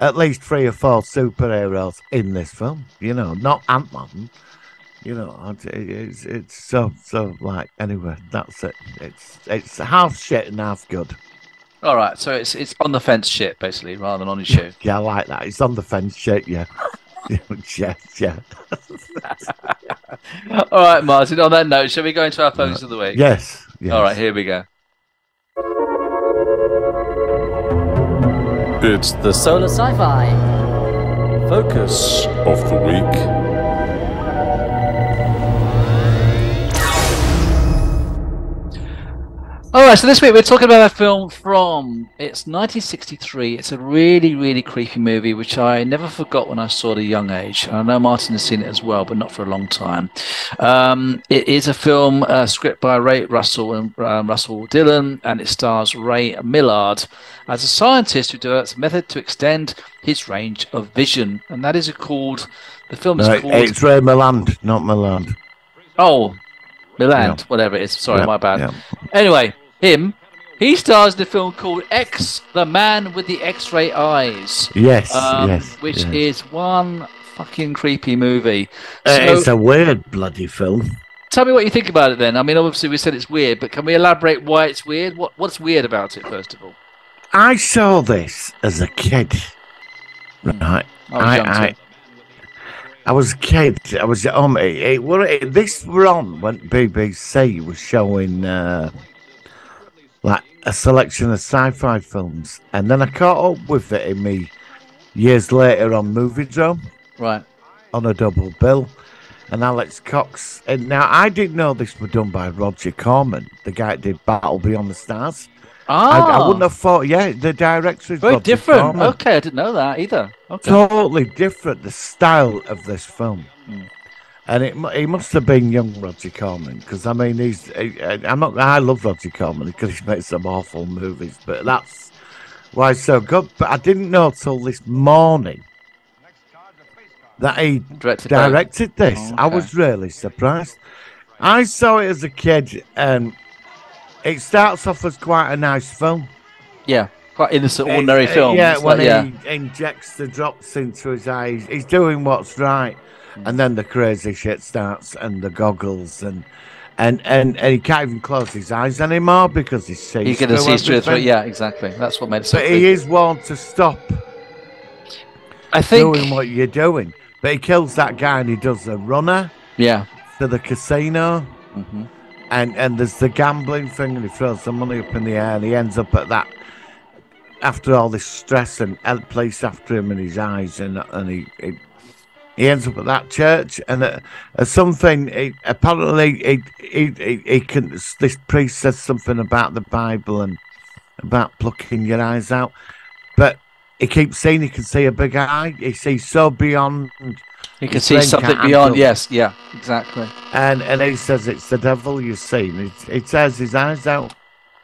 [SPEAKER 3] at least three or four superheroes in this film. You know, not Ant Man. You know, it's it's so so like anyway. That's it. It's it's half shit and half good.
[SPEAKER 2] All right, so it's it's on the fence shit basically, rather than on his shoe.
[SPEAKER 3] Yeah, I like that. It's on the fence shit. Yeah, yeah, yeah.
[SPEAKER 2] All right, Martin. On that note, shall we go into our focus of the week?
[SPEAKER 3] Yes. yes.
[SPEAKER 2] All right, here we go.
[SPEAKER 4] It's the
[SPEAKER 5] Solar Sci-Fi.
[SPEAKER 4] focus of the week.
[SPEAKER 2] All right, so this week we're talking about a film from it's 1963. It's a really, really creepy movie which I never forgot when I saw it at a young age. I know Martin has seen it as well, but not for a long time. Um, it is a film uh, script by Ray Russell and um, Russell Dillon, and it stars Ray Millard as a scientist who develops a method to extend his range of vision, and that is called the film is
[SPEAKER 3] Right,
[SPEAKER 2] called
[SPEAKER 3] it's Ray Milland, not Milland.
[SPEAKER 2] oh Milan,
[SPEAKER 3] Yeah.
[SPEAKER 2] whatever it is. Sorry,
[SPEAKER 3] Yeah,
[SPEAKER 2] my bad.
[SPEAKER 3] yeah.
[SPEAKER 2] Anyway, him. He stars in a film called X, the Man with the X-Ray Eyes,
[SPEAKER 3] Yes,
[SPEAKER 2] um,
[SPEAKER 3] yes.
[SPEAKER 2] which
[SPEAKER 3] yes.
[SPEAKER 2] is one fucking creepy movie.
[SPEAKER 3] Uh,
[SPEAKER 2] So,
[SPEAKER 3] it's a weird bloody film.
[SPEAKER 2] tell me what you think about it. Then, I mean, obviously we said it's weird, but can we elaborate why it's weird? What What's weird about it, first of all?
[SPEAKER 3] I saw this as a kid. Right.
[SPEAKER 2] I was
[SPEAKER 3] I, I. I was a kid. I was at home. It, it, it, this were on when BBC was showing uh, like a selection of sci-fi films, and then I caught up with it in me years later on Moviedrome
[SPEAKER 2] Right.
[SPEAKER 3] on a double bill. And Alex Cox. And now I didn't know this was done by Roger Corman, the guy that did Battle Beyond the Stars. I,
[SPEAKER 2] Ah,
[SPEAKER 3] I wouldn't have thought. Yeah, the director is
[SPEAKER 2] very
[SPEAKER 3] Roger
[SPEAKER 2] different.
[SPEAKER 3] Corman.
[SPEAKER 2] Okay, I didn't know that either. Okay.
[SPEAKER 3] Totally different. The style of this film,
[SPEAKER 2] Hmm.
[SPEAKER 3] And it he must have been young Roger Corman because I mean he's. He, I'm not. I love Roger Corman because he makes some awful movies, but that's why it's so good. But I didn't know till this morning that he
[SPEAKER 2] Directed
[SPEAKER 3] directed this.
[SPEAKER 2] Oh,
[SPEAKER 3] I was really surprised. I saw it as a kid, and it starts off as quite a nice film.
[SPEAKER 2] Yeah, quite innocent, ordinary
[SPEAKER 3] uh,
[SPEAKER 2] film.
[SPEAKER 3] Yeah, when
[SPEAKER 2] like- yeah.
[SPEAKER 3] he injects the drops into his eyes, he's doing what's right,
[SPEAKER 2] Hmm.
[SPEAKER 3] and then the crazy shit starts, and the goggles, and and and, and he can't even close his eyes anymore because he sees.
[SPEAKER 2] You're going to see through.
[SPEAKER 3] everything.
[SPEAKER 2] Yeah, exactly. That's what made it so.
[SPEAKER 3] But he is warned to stop
[SPEAKER 2] I think.
[SPEAKER 3] doing what you're doing. But he kills that guy and he does a runner
[SPEAKER 2] Yeah.
[SPEAKER 3] to the casino.
[SPEAKER 2] hmm
[SPEAKER 3] and and there's the gambling thing, and he throws the money up in the air, and he ends up at that. After all this stress and hell place after him in his eyes, and and he he, he ends up at that church, and uh, uh, something he, apparently he, he he can. This priest says something about the Bible and about plucking your eyes out, but he keeps saying he can see a big eye. He sees so beyond
[SPEAKER 2] he can see something beyond. Yes. Yeah. Exactly.
[SPEAKER 3] and and he says it's the devil you see. and It, it tears his eyes out.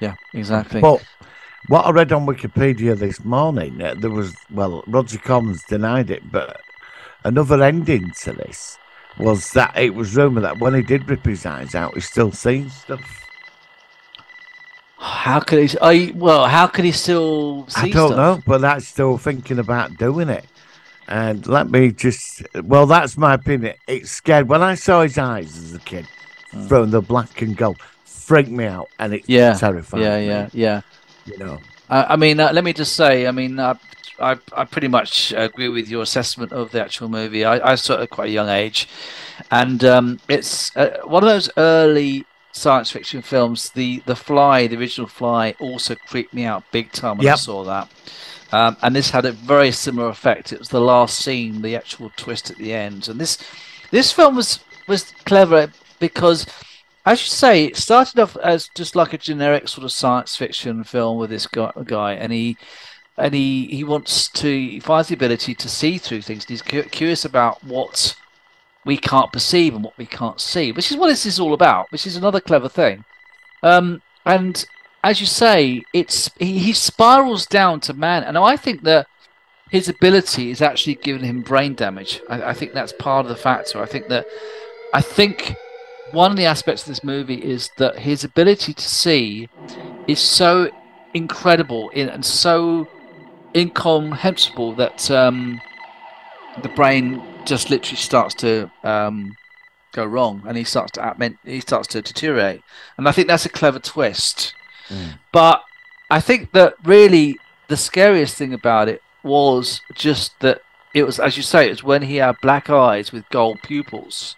[SPEAKER 2] Yeah. Exactly.
[SPEAKER 3] But what I read on Wikipedia this morning, uh, there was well, Roger Corman's denied it, but another ending to this was that it was rumored that when he did rip his eyes out, he's still seeing stuff.
[SPEAKER 2] How could he? You, well, how could he still see
[SPEAKER 3] I don't
[SPEAKER 2] stuff?
[SPEAKER 3] know, but that's still thinking about doing it. And let me just, well, that's my opinion. It scared when I saw his eyes as a kid from the black and gold, freaked me out, and it.
[SPEAKER 2] Yeah,
[SPEAKER 3] terrified me.
[SPEAKER 2] Yeah.
[SPEAKER 3] me,
[SPEAKER 2] Yeah. Yeah.
[SPEAKER 3] You know,
[SPEAKER 2] I, I mean, uh, let me just say, I mean, uh, I I pretty much agree with your assessment of the actual movie. I, I saw it at quite a young age, and um, it's uh, one of those early science fiction films. The the Fly, the original Fly, also creeped me out big time when I saw that. Um, and this had a very similar effect. It was the last scene, the actual twist at the end, and this this film was was clever because as you say, it started off as just like a generic sort of science fiction film with this guy, and he and he he wants to he finds the ability to see through things. He's cu- curious about what we can't perceive and what we can't see, which is what this is all about. Which is another clever thing. Um, and as you say, it's he, he spirals down to man, and I think that his ability is actually giving him brain damage. I, I think that's part of the factor. I think that I think one of the aspects of this movie is that his ability to see is so incredible in, and so incomprehensible that um, the brain just literally starts to um, go wrong and he starts to he starts to deteriorate. And I think that's a clever twist. But I think that really the scariest thing about it was just that it was as you say it was when he had black eyes with gold pupils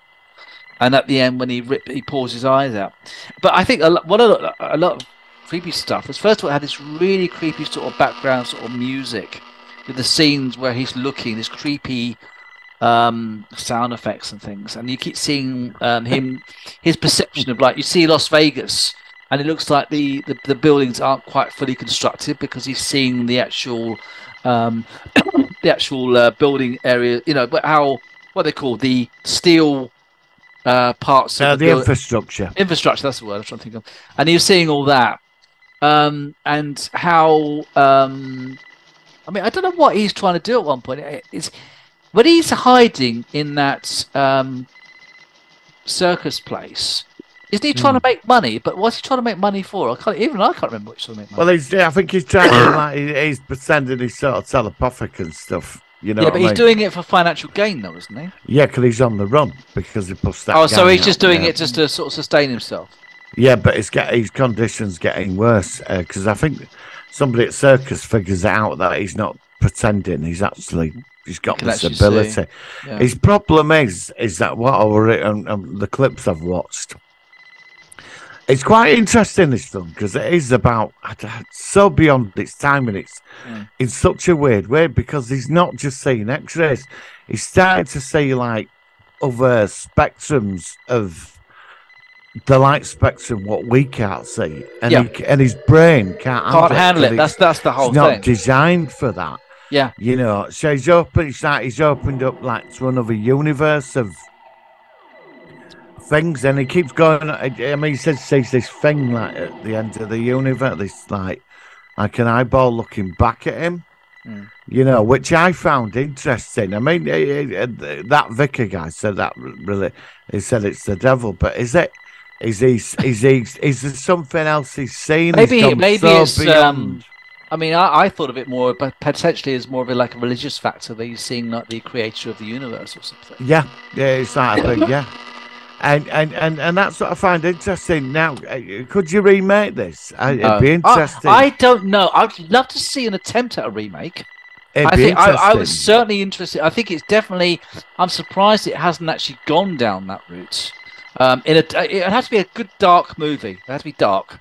[SPEAKER 2] and at the end when he rip, he pulls his eyes out. But I think a lot, what a lot, a lot of creepy stuff was first of all it had this really creepy sort of background sort of music with the scenes where he's looking, this creepy um, sound effects and things, and you keep seeing um, him his perception of like you see Las Vegas. And it looks like the, the, the buildings aren't quite fully constructed because he's seeing the actual um, the actual uh, building area. You know, but how what they call the steel uh, parts
[SPEAKER 3] uh,
[SPEAKER 2] of
[SPEAKER 3] the
[SPEAKER 2] buil-
[SPEAKER 3] infrastructure.
[SPEAKER 2] infrastructure. That's the word I am trying to think of. And he was seeing all that, um, and how. Um, I mean, I don't know what he's trying to do at one point. It- It's when he's hiding in that um, circus place. Isn't he trying to make money? But what's he trying to make money for? I can't even. I can't remember what he's trying to make money.
[SPEAKER 3] Well, he's. Yeah, I think he's trying to like he's pretending he's sort of telepathic and stuff. You know.
[SPEAKER 2] yeah, but
[SPEAKER 3] I
[SPEAKER 2] he's doing it for financial gain, though, isn't he?
[SPEAKER 3] Yeah, because he's on the run because he puts that.
[SPEAKER 2] Oh, so he's just doing
[SPEAKER 3] there.
[SPEAKER 2] it just to sort of sustain himself.
[SPEAKER 3] Yeah, but it's get his conditions getting worse uh, because I think somebody at circus figures out that he's not pretending. He's actually he's got this ability.
[SPEAKER 2] Yeah.
[SPEAKER 3] His problem is is that what I read on, on the clips I've watched. It's quite interesting this film because it is about so beyond its time and it's
[SPEAKER 2] Mm.
[SPEAKER 3] in such a weird way because he's not just seeing X-rays. He's starting to see like other spectrums of the light spectrum what we can't see, and
[SPEAKER 2] Yeah.
[SPEAKER 3] he, and his brain can't,
[SPEAKER 2] Can't handle it. That's that's the whole
[SPEAKER 3] it's not
[SPEAKER 2] thing.
[SPEAKER 3] designed for that.
[SPEAKER 2] Yeah.
[SPEAKER 3] You know, so he's open. It's like he's opened up like to another universe of things, and he keeps going. I I mean, he says sees this thing like at the end of the universe, this like like an eyeball looking back at him.
[SPEAKER 2] Mm.
[SPEAKER 3] You know, which I found interesting. I mean, that vicar guy said that really. He said it's the devil, but is it? Is he? Is he? Is there something else he's seen?
[SPEAKER 2] Maybe
[SPEAKER 3] gone
[SPEAKER 2] maybe
[SPEAKER 3] so
[SPEAKER 2] it's um. I mean, I, I thought of it more, but potentially as more of a like a religious factor that he's seeing like the creator of the universe or something.
[SPEAKER 3] Yeah, yeah, it's that thing, yeah. And, and and and that's what I find interesting. Now, uh, could you remake this? It'd
[SPEAKER 2] No.
[SPEAKER 3] be interesting.
[SPEAKER 2] I, don't know. I'd love to see an attempt at a remake.
[SPEAKER 3] It'd
[SPEAKER 2] I
[SPEAKER 3] be
[SPEAKER 2] think I, I was certainly interested. I think it's definitely. I'm surprised it hasn't actually gone down that route. Um, in a, it has to be a good dark movie. It has to be dark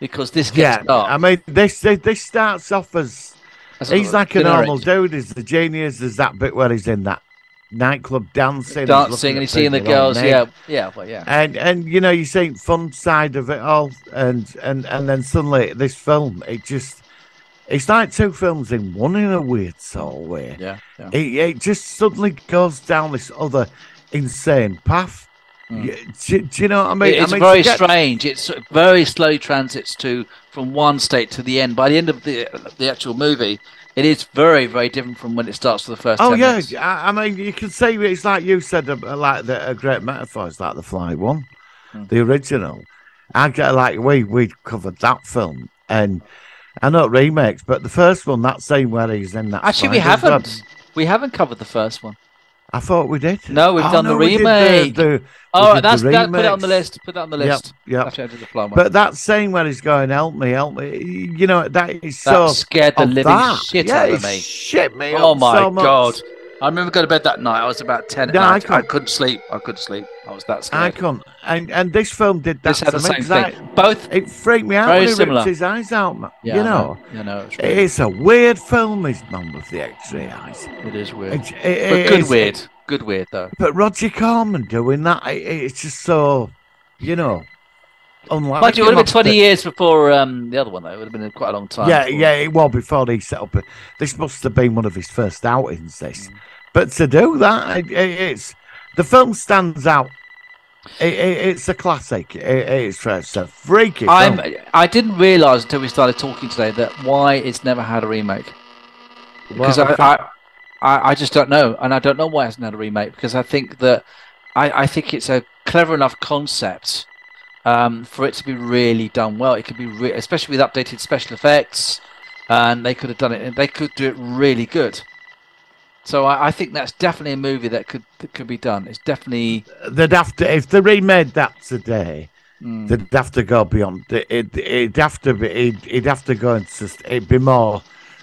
[SPEAKER 2] because this gets
[SPEAKER 3] Yeah,
[SPEAKER 2] dark.
[SPEAKER 3] I mean, this this starts off as
[SPEAKER 2] That's
[SPEAKER 3] he's like a normal dude. He's the genius. There's that bit where he's in that nightclub dancing,
[SPEAKER 2] dancing and he's seeing the girls. Yeah, yeah, well, yeah.
[SPEAKER 3] and and you know you see fun side of it all, and and and then suddenly this film, it just it's like two films in one in a weird sort of way.
[SPEAKER 2] Yeah, yeah.
[SPEAKER 3] It, it just suddenly goes down this other insane path.
[SPEAKER 2] Mm.
[SPEAKER 3] Do, do you know what I mean?
[SPEAKER 2] It's
[SPEAKER 3] I mean,
[SPEAKER 2] very
[SPEAKER 3] forget-
[SPEAKER 2] strange. It's very slow transits to from one state to the end. By the end of the the actual movie, it is very very different from when it starts for the first.
[SPEAKER 3] Oh
[SPEAKER 2] 10
[SPEAKER 3] yeah,
[SPEAKER 2] minutes.
[SPEAKER 3] I, I mean you can say it's like you said, uh, like the, a great metaphor. is like the Fly One,
[SPEAKER 2] Hmm.
[SPEAKER 3] the original. I get like we we covered that film, and I know remakes, but the first one, that scene where he's in that.
[SPEAKER 2] Actually, we haven't. We haven't covered the first one.
[SPEAKER 3] I thought we did.
[SPEAKER 2] No, we've
[SPEAKER 3] Oh,
[SPEAKER 2] done the remake.
[SPEAKER 3] the-
[SPEAKER 2] Oh,
[SPEAKER 3] the
[SPEAKER 2] that's that. Put it on the list. Put that on the
[SPEAKER 3] Yep,
[SPEAKER 2] list.
[SPEAKER 3] yep.
[SPEAKER 2] After I did the fly.
[SPEAKER 3] But that scene where he's going, "Help me, help me," you know that is
[SPEAKER 2] that
[SPEAKER 3] so.
[SPEAKER 2] scared the living
[SPEAKER 3] that.
[SPEAKER 2] shit
[SPEAKER 3] yeah,
[SPEAKER 2] out of me.
[SPEAKER 3] Shit me.
[SPEAKER 2] Oh my
[SPEAKER 3] so much.
[SPEAKER 2] I remember going to bed that night. I was about ten.
[SPEAKER 3] No, I.
[SPEAKER 2] I, couldn't sleep. I couldn't sleep. I was that scared.
[SPEAKER 3] I can't. And and this film did that
[SPEAKER 2] This had the
[SPEAKER 3] me
[SPEAKER 2] same
[SPEAKER 3] I-
[SPEAKER 2] thing. Both.
[SPEAKER 3] It freaked me out
[SPEAKER 2] Very
[SPEAKER 3] when he
[SPEAKER 2] similar.
[SPEAKER 3] ripped his eyes out, man.
[SPEAKER 2] Yeah,
[SPEAKER 3] you
[SPEAKER 2] I
[SPEAKER 3] know,
[SPEAKER 2] You know, it's
[SPEAKER 3] it's a weird film, this man with the X-ray eyes.
[SPEAKER 2] It is weird.
[SPEAKER 3] It- it-
[SPEAKER 2] but good
[SPEAKER 3] is-
[SPEAKER 2] weird. Good weird though.
[SPEAKER 3] But Roger Corman doing that, it, it's just so, you know, unlike.
[SPEAKER 2] Mind you, it would have been 20
[SPEAKER 3] after-
[SPEAKER 2] years before um, the other one, though. It would have been quite a long time.
[SPEAKER 3] Yeah,
[SPEAKER 2] before-
[SPEAKER 3] yeah, it was before he set up. A, this must have been one of his first outings.
[SPEAKER 2] Mm.
[SPEAKER 3] But to do that, it, it, it's the film stands out. It, it, it's a classic. It, it's, it's a freaky
[SPEAKER 2] I'm,
[SPEAKER 3] film.
[SPEAKER 2] I didn't realise until we started talking today that why it's never had a remake. Because
[SPEAKER 3] Well,
[SPEAKER 2] I, I, I, I just don't know. And I don't know why it hasn't had a remake because I think that I, I think it's a clever enough concept um, for it to be really done well. It could be, re- especially with updated special effects, and they could have done it. They could do it really good. So I, I think that's definitely a movie that could that could be done. It's definitely
[SPEAKER 3] they'd have to if they remade that today.
[SPEAKER 2] mm,
[SPEAKER 3] They'd have to go beyond. It, it, it'd have to be. It'd, it'd have to go into. It'd be more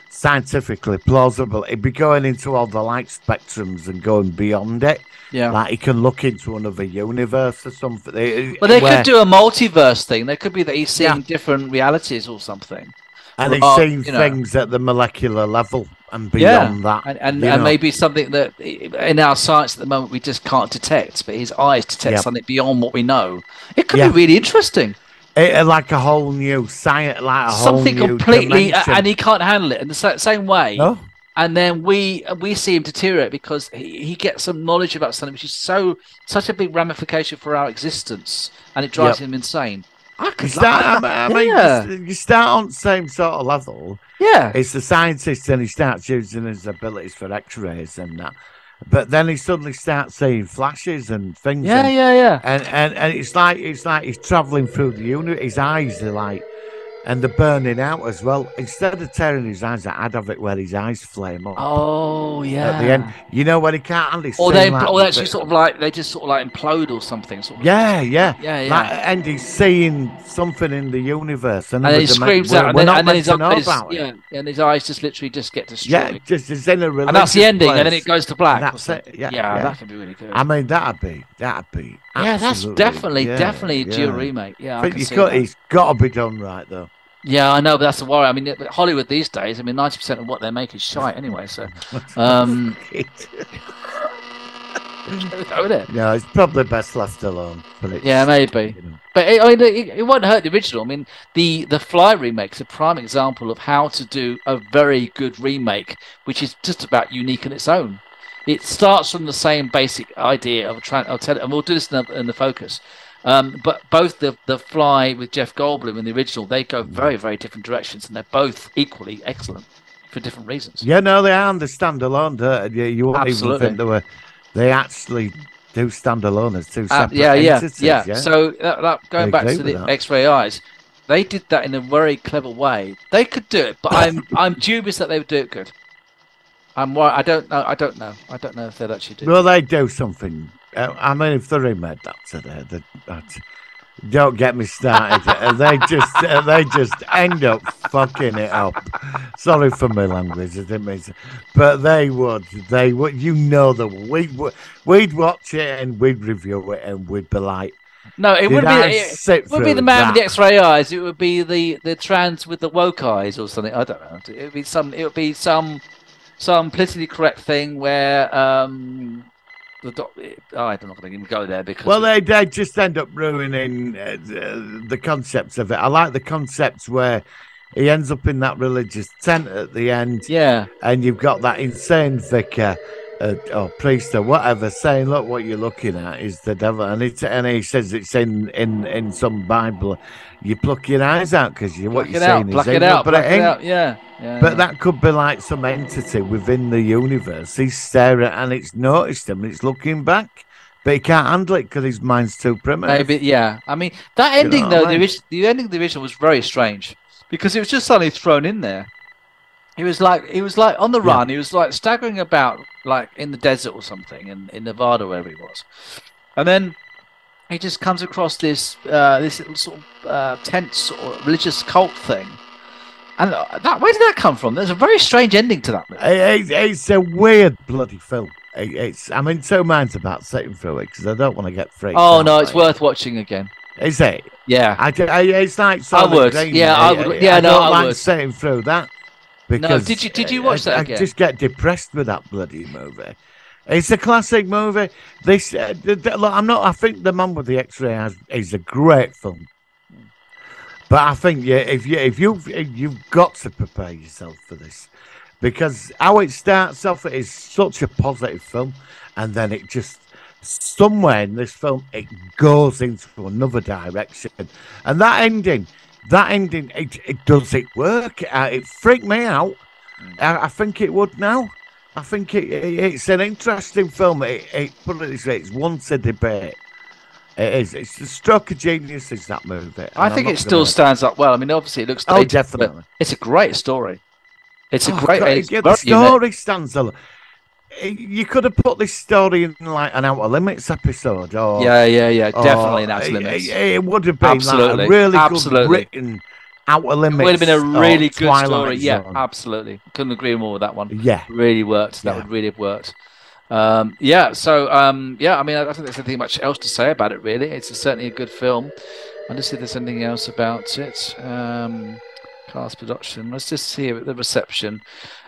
[SPEAKER 3] scientifically plausible. It'd be going into all the light spectrums and going beyond it.
[SPEAKER 2] yeah.
[SPEAKER 3] Like he can look into another universe or something.
[SPEAKER 2] But they
[SPEAKER 3] where-
[SPEAKER 2] could do a multiverse thing. There could be that he's seeing
[SPEAKER 3] Yeah.
[SPEAKER 2] different realities or something.
[SPEAKER 3] And he's
[SPEAKER 2] or,
[SPEAKER 3] seeing
[SPEAKER 2] you know.
[SPEAKER 3] things at the molecular level and
[SPEAKER 2] Yeah,
[SPEAKER 3] beyond that.
[SPEAKER 2] And and, and maybe something that in our science at the moment we just can't detect, but his eyes detect
[SPEAKER 3] Yeah.
[SPEAKER 2] something beyond what we know. It could
[SPEAKER 3] Yeah.
[SPEAKER 2] be really interesting.
[SPEAKER 3] It- it- like a whole new science, like a
[SPEAKER 2] something
[SPEAKER 3] whole new
[SPEAKER 2] completely, a-
[SPEAKER 3] dimension.
[SPEAKER 2] and he can't handle it in the same way.
[SPEAKER 3] no,
[SPEAKER 2] And then we we see him deteriorate because he, he gets some knowledge about something which is so such a big ramification for our existence, and it drives him insane. I
[SPEAKER 3] you
[SPEAKER 2] could
[SPEAKER 3] start.
[SPEAKER 2] like
[SPEAKER 3] I mean,
[SPEAKER 2] yeah.
[SPEAKER 3] you you start on the same sort of level.
[SPEAKER 2] yeah.
[SPEAKER 3] It's the scientist, and he starts using his abilities for X-rays and that. But then he suddenly starts seeing flashes and things.
[SPEAKER 2] Yeah,
[SPEAKER 3] and,
[SPEAKER 2] yeah, yeah.
[SPEAKER 3] and and and it's like it's like he's traveling through the universe. His eyes are like, and they're burning out as well. Instead of tearing his eyes out, I'd have it where his eyes flame up
[SPEAKER 2] Oh, yeah.
[SPEAKER 3] at the end. You know when he can't handle his
[SPEAKER 2] Or they,
[SPEAKER 3] like
[SPEAKER 2] or
[SPEAKER 3] the-
[SPEAKER 2] actually sort of like they just sort of like implode or something. Sort of.
[SPEAKER 3] Yeah, yeah,
[SPEAKER 2] Yeah, yeah.
[SPEAKER 3] Like, and he's seeing something in the universe,
[SPEAKER 2] And then he screams out, and then, and then his eyes, yeah, and his eyes just literally just get destroyed.
[SPEAKER 3] Yeah, just it's in a
[SPEAKER 2] and that's the ending, and then it goes to black.
[SPEAKER 3] And that's it, yeah, yeah.
[SPEAKER 2] that can be really good.
[SPEAKER 3] I mean, that'd be that'd be.
[SPEAKER 2] yeah, that's definitely,
[SPEAKER 3] yeah,
[SPEAKER 2] definitely a due
[SPEAKER 3] yeah.
[SPEAKER 2] remake. Yeah, I can
[SPEAKER 3] he's got,
[SPEAKER 2] that.
[SPEAKER 3] he's got to be done right though.
[SPEAKER 2] Yeah, I know, but that's the worry. I mean, Hollywood these days. I mean, ninety percent of what they make is shite anyway. So, um, it?
[SPEAKER 3] no, it's probably best left alone. But it's,
[SPEAKER 2] Yeah, maybe.
[SPEAKER 3] you know.
[SPEAKER 2] But it, I mean, it, it won't hurt the original. I mean, the the Fly remake's a prime example of how to do a very good remake, which is just about unique in its own. It starts from the same basic idea of trying. I'll tell, it and we'll do this in the, in the focus. Um, but both the the Fly with Jeff Goldblum and the original, they go very very different directions, and they're both equally excellent for different reasons.
[SPEAKER 3] Yeah, no, they are. They stand alone. You, you won't
[SPEAKER 2] Absolutely.
[SPEAKER 3] even think they were. They actually do stand alone as two
[SPEAKER 2] Uh,
[SPEAKER 3] separate
[SPEAKER 2] yeah, yeah,
[SPEAKER 3] entities.
[SPEAKER 2] yeah, So that, that, going back to the
[SPEAKER 3] that.
[SPEAKER 2] X-ray eyes, they did that in a very clever way. They could do it, but I'm I'm dubious that they would do it good. I'm I don't know. I don't know. I don't know if they'd actually do. it.
[SPEAKER 3] Well, they do something. I mean, if they remade that today, they'd, that, Don't get me started. Uh, they just uh, they just end up fucking it up. Sorry for my language, I didn't mean to, but they would. They would. You know that we would. We'd watch it and we'd review it and we'd be like,
[SPEAKER 2] No, it wouldn't be. It, it would be the man with the? X-ray eyes. It would be the the trans with the woke eyes or something. I don't know. It would be some. It would be some some politically correct thing where um the doc, oh, I'm not going to go there because
[SPEAKER 3] Well, they they just end up ruining uh, the concepts of it. I like the concepts where he ends up in that religious tent at the end,
[SPEAKER 2] yeah,
[SPEAKER 3] and you've got that insane vicar uh, or priest or whatever saying, "Look, what you're looking at is the devil," and it and he says it's in in in some Bible. You pluck your eyes out because you what you're
[SPEAKER 2] out,
[SPEAKER 3] saying
[SPEAKER 2] pluck
[SPEAKER 3] is
[SPEAKER 2] it
[SPEAKER 3] evil,
[SPEAKER 2] out,
[SPEAKER 3] but
[SPEAKER 2] it
[SPEAKER 3] ain't.
[SPEAKER 2] out. Yeah, yeah.
[SPEAKER 3] But
[SPEAKER 2] yeah.
[SPEAKER 3] that could be like some entity within the universe. He's staring and it's noticed him and it's looking back. But he can't handle it because his mind's too primitive.
[SPEAKER 2] Maybe, yeah. I mean, that
[SPEAKER 3] You know
[SPEAKER 2] ending though,
[SPEAKER 3] I
[SPEAKER 2] the,
[SPEAKER 3] mean?
[SPEAKER 2] orig- the ending of the original was very strange because it was just suddenly thrown in there. He was like, he was like on the
[SPEAKER 3] Yeah.
[SPEAKER 2] run. He was like staggering about, like in the desert or something, in, in Nevada, wherever he was, and then he just comes across this uh, this little sort of uh, tense sort of religious cult thing. And uh, that where did that come from? There's a very strange ending to that movie.
[SPEAKER 3] It- it- it's a weird bloody film. It- it's I'm in two minds about sitting through it because I don't want to get freaked
[SPEAKER 2] Oh no, it's
[SPEAKER 3] it.
[SPEAKER 2] worth watching again.
[SPEAKER 3] Is it?
[SPEAKER 2] Yeah.
[SPEAKER 3] I, I it's like Silent
[SPEAKER 2] would.
[SPEAKER 3] Green.
[SPEAKER 2] Yeah, I would. Yeah,
[SPEAKER 3] I
[SPEAKER 2] no,
[SPEAKER 3] don't
[SPEAKER 2] I
[SPEAKER 3] like
[SPEAKER 2] would.
[SPEAKER 3] sitting through that. Because
[SPEAKER 2] did you- did you watch
[SPEAKER 3] I-
[SPEAKER 2] that
[SPEAKER 3] I,
[SPEAKER 2] again?
[SPEAKER 3] just get depressed with that bloody movie. It's a classic movie. This, uh, look, I'm not. I think the man with the X-ray eyes is a great film. But I think yeah, if you if you you've got to prepare yourself for this, because how it starts off it is such a positive film, and then it just somewhere in this film it goes into another direction, and that ending, that ending, it, it does it work? Uh, it freaked me out. I, I think it would now. I think it, it, it's an interesting film. It, it put it this way, it's once a debate. It is. It's the stroke of genius. Is that movie?
[SPEAKER 2] I think it still stands up well. I mean, obviously it looks
[SPEAKER 3] Oh, definitely.
[SPEAKER 2] It's a great story. It's a
[SPEAKER 3] Oh,
[SPEAKER 2] great.
[SPEAKER 3] God,
[SPEAKER 2] it's
[SPEAKER 3] yeah, the story stands alone. You could have put this story in like an Outer Limits episode, or
[SPEAKER 2] Yeah, yeah, yeah. Definitely in Outer Limits.
[SPEAKER 3] It, it would have been
[SPEAKER 2] Absolutely,
[SPEAKER 3] like a really
[SPEAKER 2] absolutely.
[SPEAKER 3] good written Outer Limits.
[SPEAKER 2] It would have been a really good
[SPEAKER 3] Twilight
[SPEAKER 2] story. Yeah, absolutely. Couldn't agree more with that one.
[SPEAKER 3] yeah.
[SPEAKER 2] Really worked. That
[SPEAKER 3] Yeah.
[SPEAKER 2] would really have worked. Um, yeah. So um, yeah. I mean, I don't think there's anything much else to say about it. Really, it's certainly a good film. I'll just see if there's anything else about it. Um, cast production. Let's just see the reception.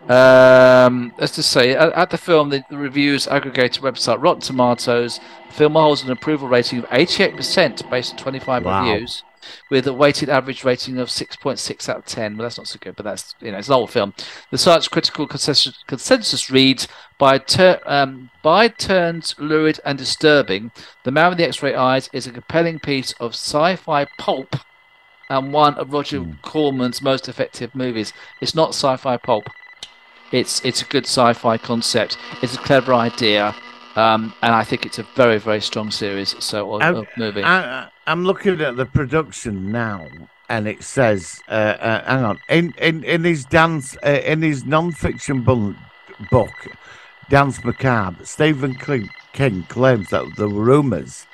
[SPEAKER 2] Um, let's just say at, at the film, the, the reviews aggregator website Rotten Tomatoes, the film holds an approval rating of 88% based on 25
[SPEAKER 3] Wow.
[SPEAKER 2] reviews, with a weighted average rating of 6.6 out of 10. Well, that's not so good, but that's you know it's an old film. The site's critical consensus, consensus reads by tur- um, by turns lurid and disturbing. The Man with the X-ray Eyes is a compelling piece of sci-fi pulp and one of Roger
[SPEAKER 3] Hmm.
[SPEAKER 2] Corman's most effective movies. It's not sci-fi pulp. It's it's a good sci-fi concept. It's a clever idea, um, and I think it's a very very strong series. So of,
[SPEAKER 3] I-
[SPEAKER 2] of movie.
[SPEAKER 3] I, I- I'm looking at the production now, and it says, uh, uh, "Hang on." In in in his dance, uh, in his non-fiction bu- book, Danse Macabre, Stephen King, King claims that the rumours,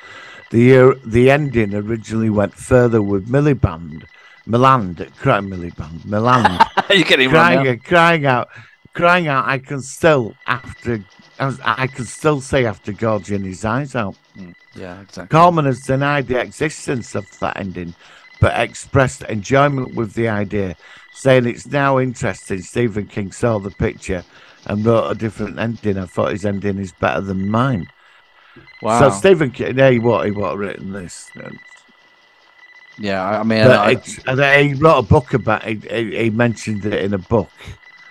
[SPEAKER 3] the the ending originally went further with Miliband, Milan, crying Miliband, Milan,
[SPEAKER 2] You're getting
[SPEAKER 3] crying, out- crying out, crying out. I can still after. I I can still say after gorging his eyes out. Hmm.
[SPEAKER 2] Yeah, exactly.
[SPEAKER 3] Coleman has denied the existence of that ending, but expressed enjoyment with the idea, saying it's now interesting. Stephen King saw the picture and wrote a different ending. I thought his ending is better than mine.
[SPEAKER 2] Wow.
[SPEAKER 3] So Stephen King, he what he have written this.
[SPEAKER 2] yeah, I mean, I-
[SPEAKER 3] it's, and he wrote a book about it. He, he mentioned it in a book.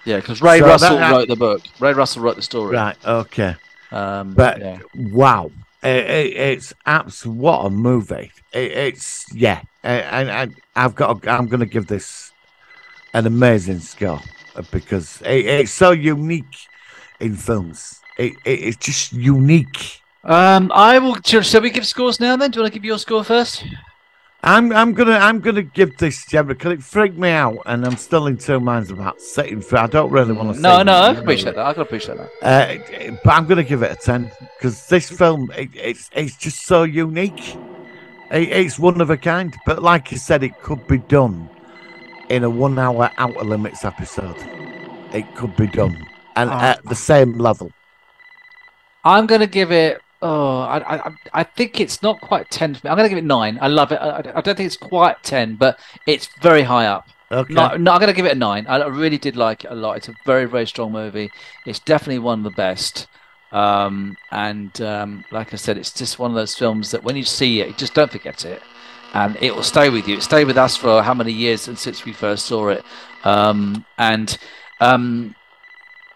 [SPEAKER 2] yeah, because Ray
[SPEAKER 3] so
[SPEAKER 2] Russell
[SPEAKER 3] that-
[SPEAKER 2] wrote the book. Ray Russell wrote the story.
[SPEAKER 3] Right. Okay.
[SPEAKER 2] Um,
[SPEAKER 3] But
[SPEAKER 2] yeah.
[SPEAKER 3] wow, it, it, it's abs. What a movie! It, it's yeah, and I, I've got. I'm going to give this an amazing score because it, it's so unique in films. It, it, it's just unique.
[SPEAKER 2] Um, I will. Shall we give scores now? Then, do you want to give your score first?
[SPEAKER 3] I'm I'm gonna I'm gonna give this Gemma because it freaked me out, and I'm still in two minds about sitting through. I don't really want to.
[SPEAKER 2] No, no, I can appreciate that. I can appreciate that.
[SPEAKER 3] Uh, but I'm going to give it a ten because this film it, it's it's just so unique. It, it's one of a kind. But like you said, it could be done in a one-hour Outer Limits episode. It could be done, and
[SPEAKER 2] Oh.
[SPEAKER 3] at the same level.
[SPEAKER 2] I'm going to give it. Oh, I, I, I think it's not quite ten for me. I'm going to give it nine. I love it. I, I don't think it's quite ten, but it's very high up.
[SPEAKER 3] Okay.
[SPEAKER 2] No, no, I'm going to give it a nine. I really did like it a lot. It's a very, very strong movie. It's definitely one of the best. Um, and um, like I said, it's just one of those films that when you see it, you just don't forget it, and it will stay with you. It stayed with us for how many years and since we first saw it. Um, and um,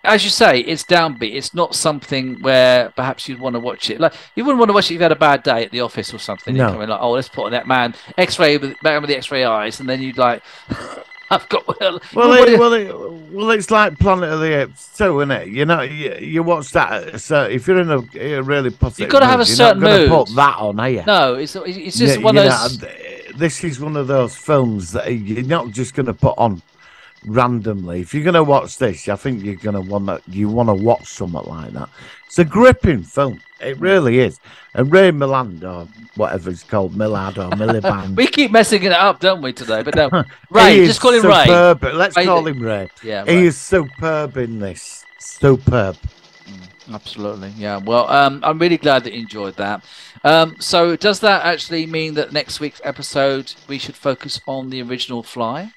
[SPEAKER 2] as you say, it's downbeat. It's not something where perhaps you'd want to watch it. Like you wouldn't want to watch it if you had a bad day at the office or something.
[SPEAKER 3] No.
[SPEAKER 2] You're coming like, oh, let's put on that man X-ray with man with the X-ray eyes, and then you'd like, I've got well,
[SPEAKER 3] Well, it, well, it, well, it's like Planet of the Apes too, isn't it? You know, you, you watch that. So if you're in a, a really positive, you've
[SPEAKER 2] gotta have
[SPEAKER 3] mood,
[SPEAKER 2] a certain mood.
[SPEAKER 3] Put that on, are you?
[SPEAKER 2] no, it's it's just
[SPEAKER 3] You-
[SPEAKER 2] one
[SPEAKER 3] you
[SPEAKER 2] of those.
[SPEAKER 3] th- this is one of those films that you're not just going to put on randomly. If you're going to watch this, I think you're going to want to you want to watch something like that. It's a gripping film. It really is. And Ray Milland or whatever it's called, Millard or Milliband.
[SPEAKER 2] we keep messing it up, don't we today? But no, Ray, just call him Ray.
[SPEAKER 3] superb. Let's
[SPEAKER 2] Ray-
[SPEAKER 3] call him Ray.
[SPEAKER 2] Yeah,
[SPEAKER 3] He
[SPEAKER 2] Ray.
[SPEAKER 3] is superb in this. Superb.
[SPEAKER 2] Absolutely, yeah. Well, um, I'm really glad that you enjoyed that. Um, so, does that actually mean that next week's episode we should focus on the original Fly?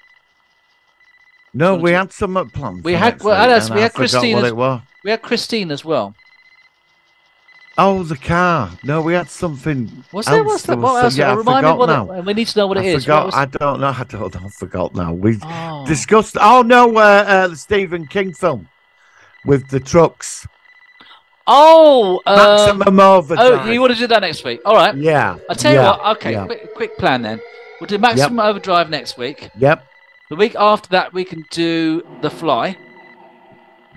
[SPEAKER 3] No, we had some plans.
[SPEAKER 2] We had- well,
[SPEAKER 3] week,
[SPEAKER 2] Alice, we
[SPEAKER 3] I
[SPEAKER 2] had
[SPEAKER 3] forgot what
[SPEAKER 2] Christina's-
[SPEAKER 3] it was.
[SPEAKER 2] We had Christine as well.
[SPEAKER 3] Oh, the car. No, we had something.
[SPEAKER 2] Was there? What's
[SPEAKER 3] There
[SPEAKER 2] that?
[SPEAKER 3] was
[SPEAKER 2] What else?
[SPEAKER 3] Yeah, I
[SPEAKER 2] Remind me what
[SPEAKER 3] now.
[SPEAKER 2] it, we need to know what it
[SPEAKER 3] I
[SPEAKER 2] is.
[SPEAKER 3] forgot.
[SPEAKER 2] Was-
[SPEAKER 3] I don't know. I don't know. I forgot now. We
[SPEAKER 2] Oh.
[SPEAKER 3] discussed. Oh no, uh, uh, the Stephen King film with the trucks.
[SPEAKER 2] Oh, um,
[SPEAKER 3] Maximum overdrive.
[SPEAKER 2] oh, you want to do that next week? All right.
[SPEAKER 3] Yeah.
[SPEAKER 2] I'll tell you what. Okay,
[SPEAKER 3] yeah.
[SPEAKER 2] quick, quick plan then. We'll do Maximum Overdrive next week.
[SPEAKER 3] Yep.
[SPEAKER 2] The week after that, we can do The Fly.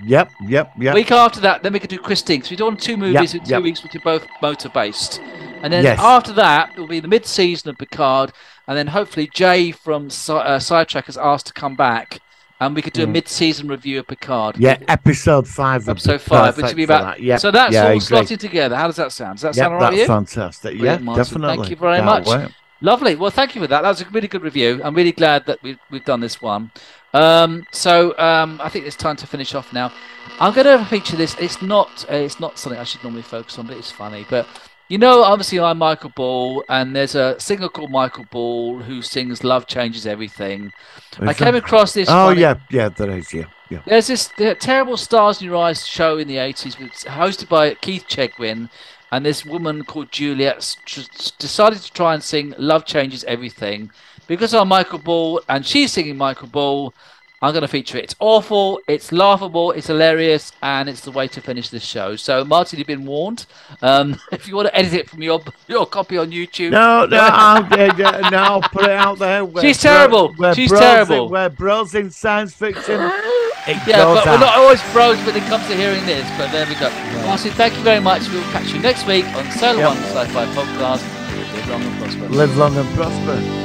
[SPEAKER 3] Yep. Yep. Yep.
[SPEAKER 2] Week after that, then we can do Christine. So we're done two movies in two
[SPEAKER 3] yep.
[SPEAKER 2] weeks, which are both motor based. And then
[SPEAKER 3] Yes.
[SPEAKER 2] after that, it will be the mid season of Picard. And then hopefully Jay from uh, Sidetrack has asked to come back. And we could do a
[SPEAKER 3] Mm.
[SPEAKER 2] mid season review of Picard.
[SPEAKER 3] yeah. Episode five.
[SPEAKER 2] Episode five, which would be about.
[SPEAKER 3] that. Yep.
[SPEAKER 2] So that's
[SPEAKER 3] yeah,
[SPEAKER 2] all slotted together. How does that sound? Does that
[SPEAKER 3] Yep,
[SPEAKER 2] sound all right
[SPEAKER 3] that's fantastic.
[SPEAKER 2] Brilliant,
[SPEAKER 3] yeah,
[SPEAKER 2] Martin.
[SPEAKER 3] definitely.
[SPEAKER 2] Thank you very
[SPEAKER 3] Can't
[SPEAKER 2] much. Lovely. Well, thank you for that. That was a really good review. I'm really glad that we've, we've done this one. Um, so um, I think it's time to finish off now. I'm going to feature this. It's not uh, it's not something I should normally focus on, but it's funny. But you know, obviously, I'm Michael Ball, and there's a singer called Michael Ball who sings "Love Changes Everything." I
[SPEAKER 3] Is
[SPEAKER 2] came
[SPEAKER 3] that-
[SPEAKER 2] across this.
[SPEAKER 3] Oh
[SPEAKER 2] funny-
[SPEAKER 3] yeah, yeah, there is. Yeah, yeah.
[SPEAKER 2] there's this the terrible Stars in Your Eyes show in the 80s, with, hosted by Keith Chegwin, and this woman called Juliet decided to try and sing "Love Changes Everything." Because I'm Michael Ball and she's singing Michael Ball, I'm going to feature it. It's awful, it's laughable, it's hilarious, and it's the way to finish this show. So, Martin, you've been warned. Um, if you want to edit it from your your copy on YouTube,
[SPEAKER 3] No, no, I'll, yeah, yeah, no, I'll put it out there.
[SPEAKER 2] She's terrible.
[SPEAKER 3] we're
[SPEAKER 2] She's
[SPEAKER 3] bros in-
[SPEAKER 2] terrible.
[SPEAKER 3] we're bros in science fiction. It
[SPEAKER 2] yeah, but
[SPEAKER 3] out.
[SPEAKER 2] we're not always bros when it comes to hearing this, but there we go. Yeah. Marcy, thank you very much. We'll catch you next week on Solar
[SPEAKER 3] yep.
[SPEAKER 2] One Sci Fi Podcast. Live long and prosper.
[SPEAKER 3] Live long and prosper.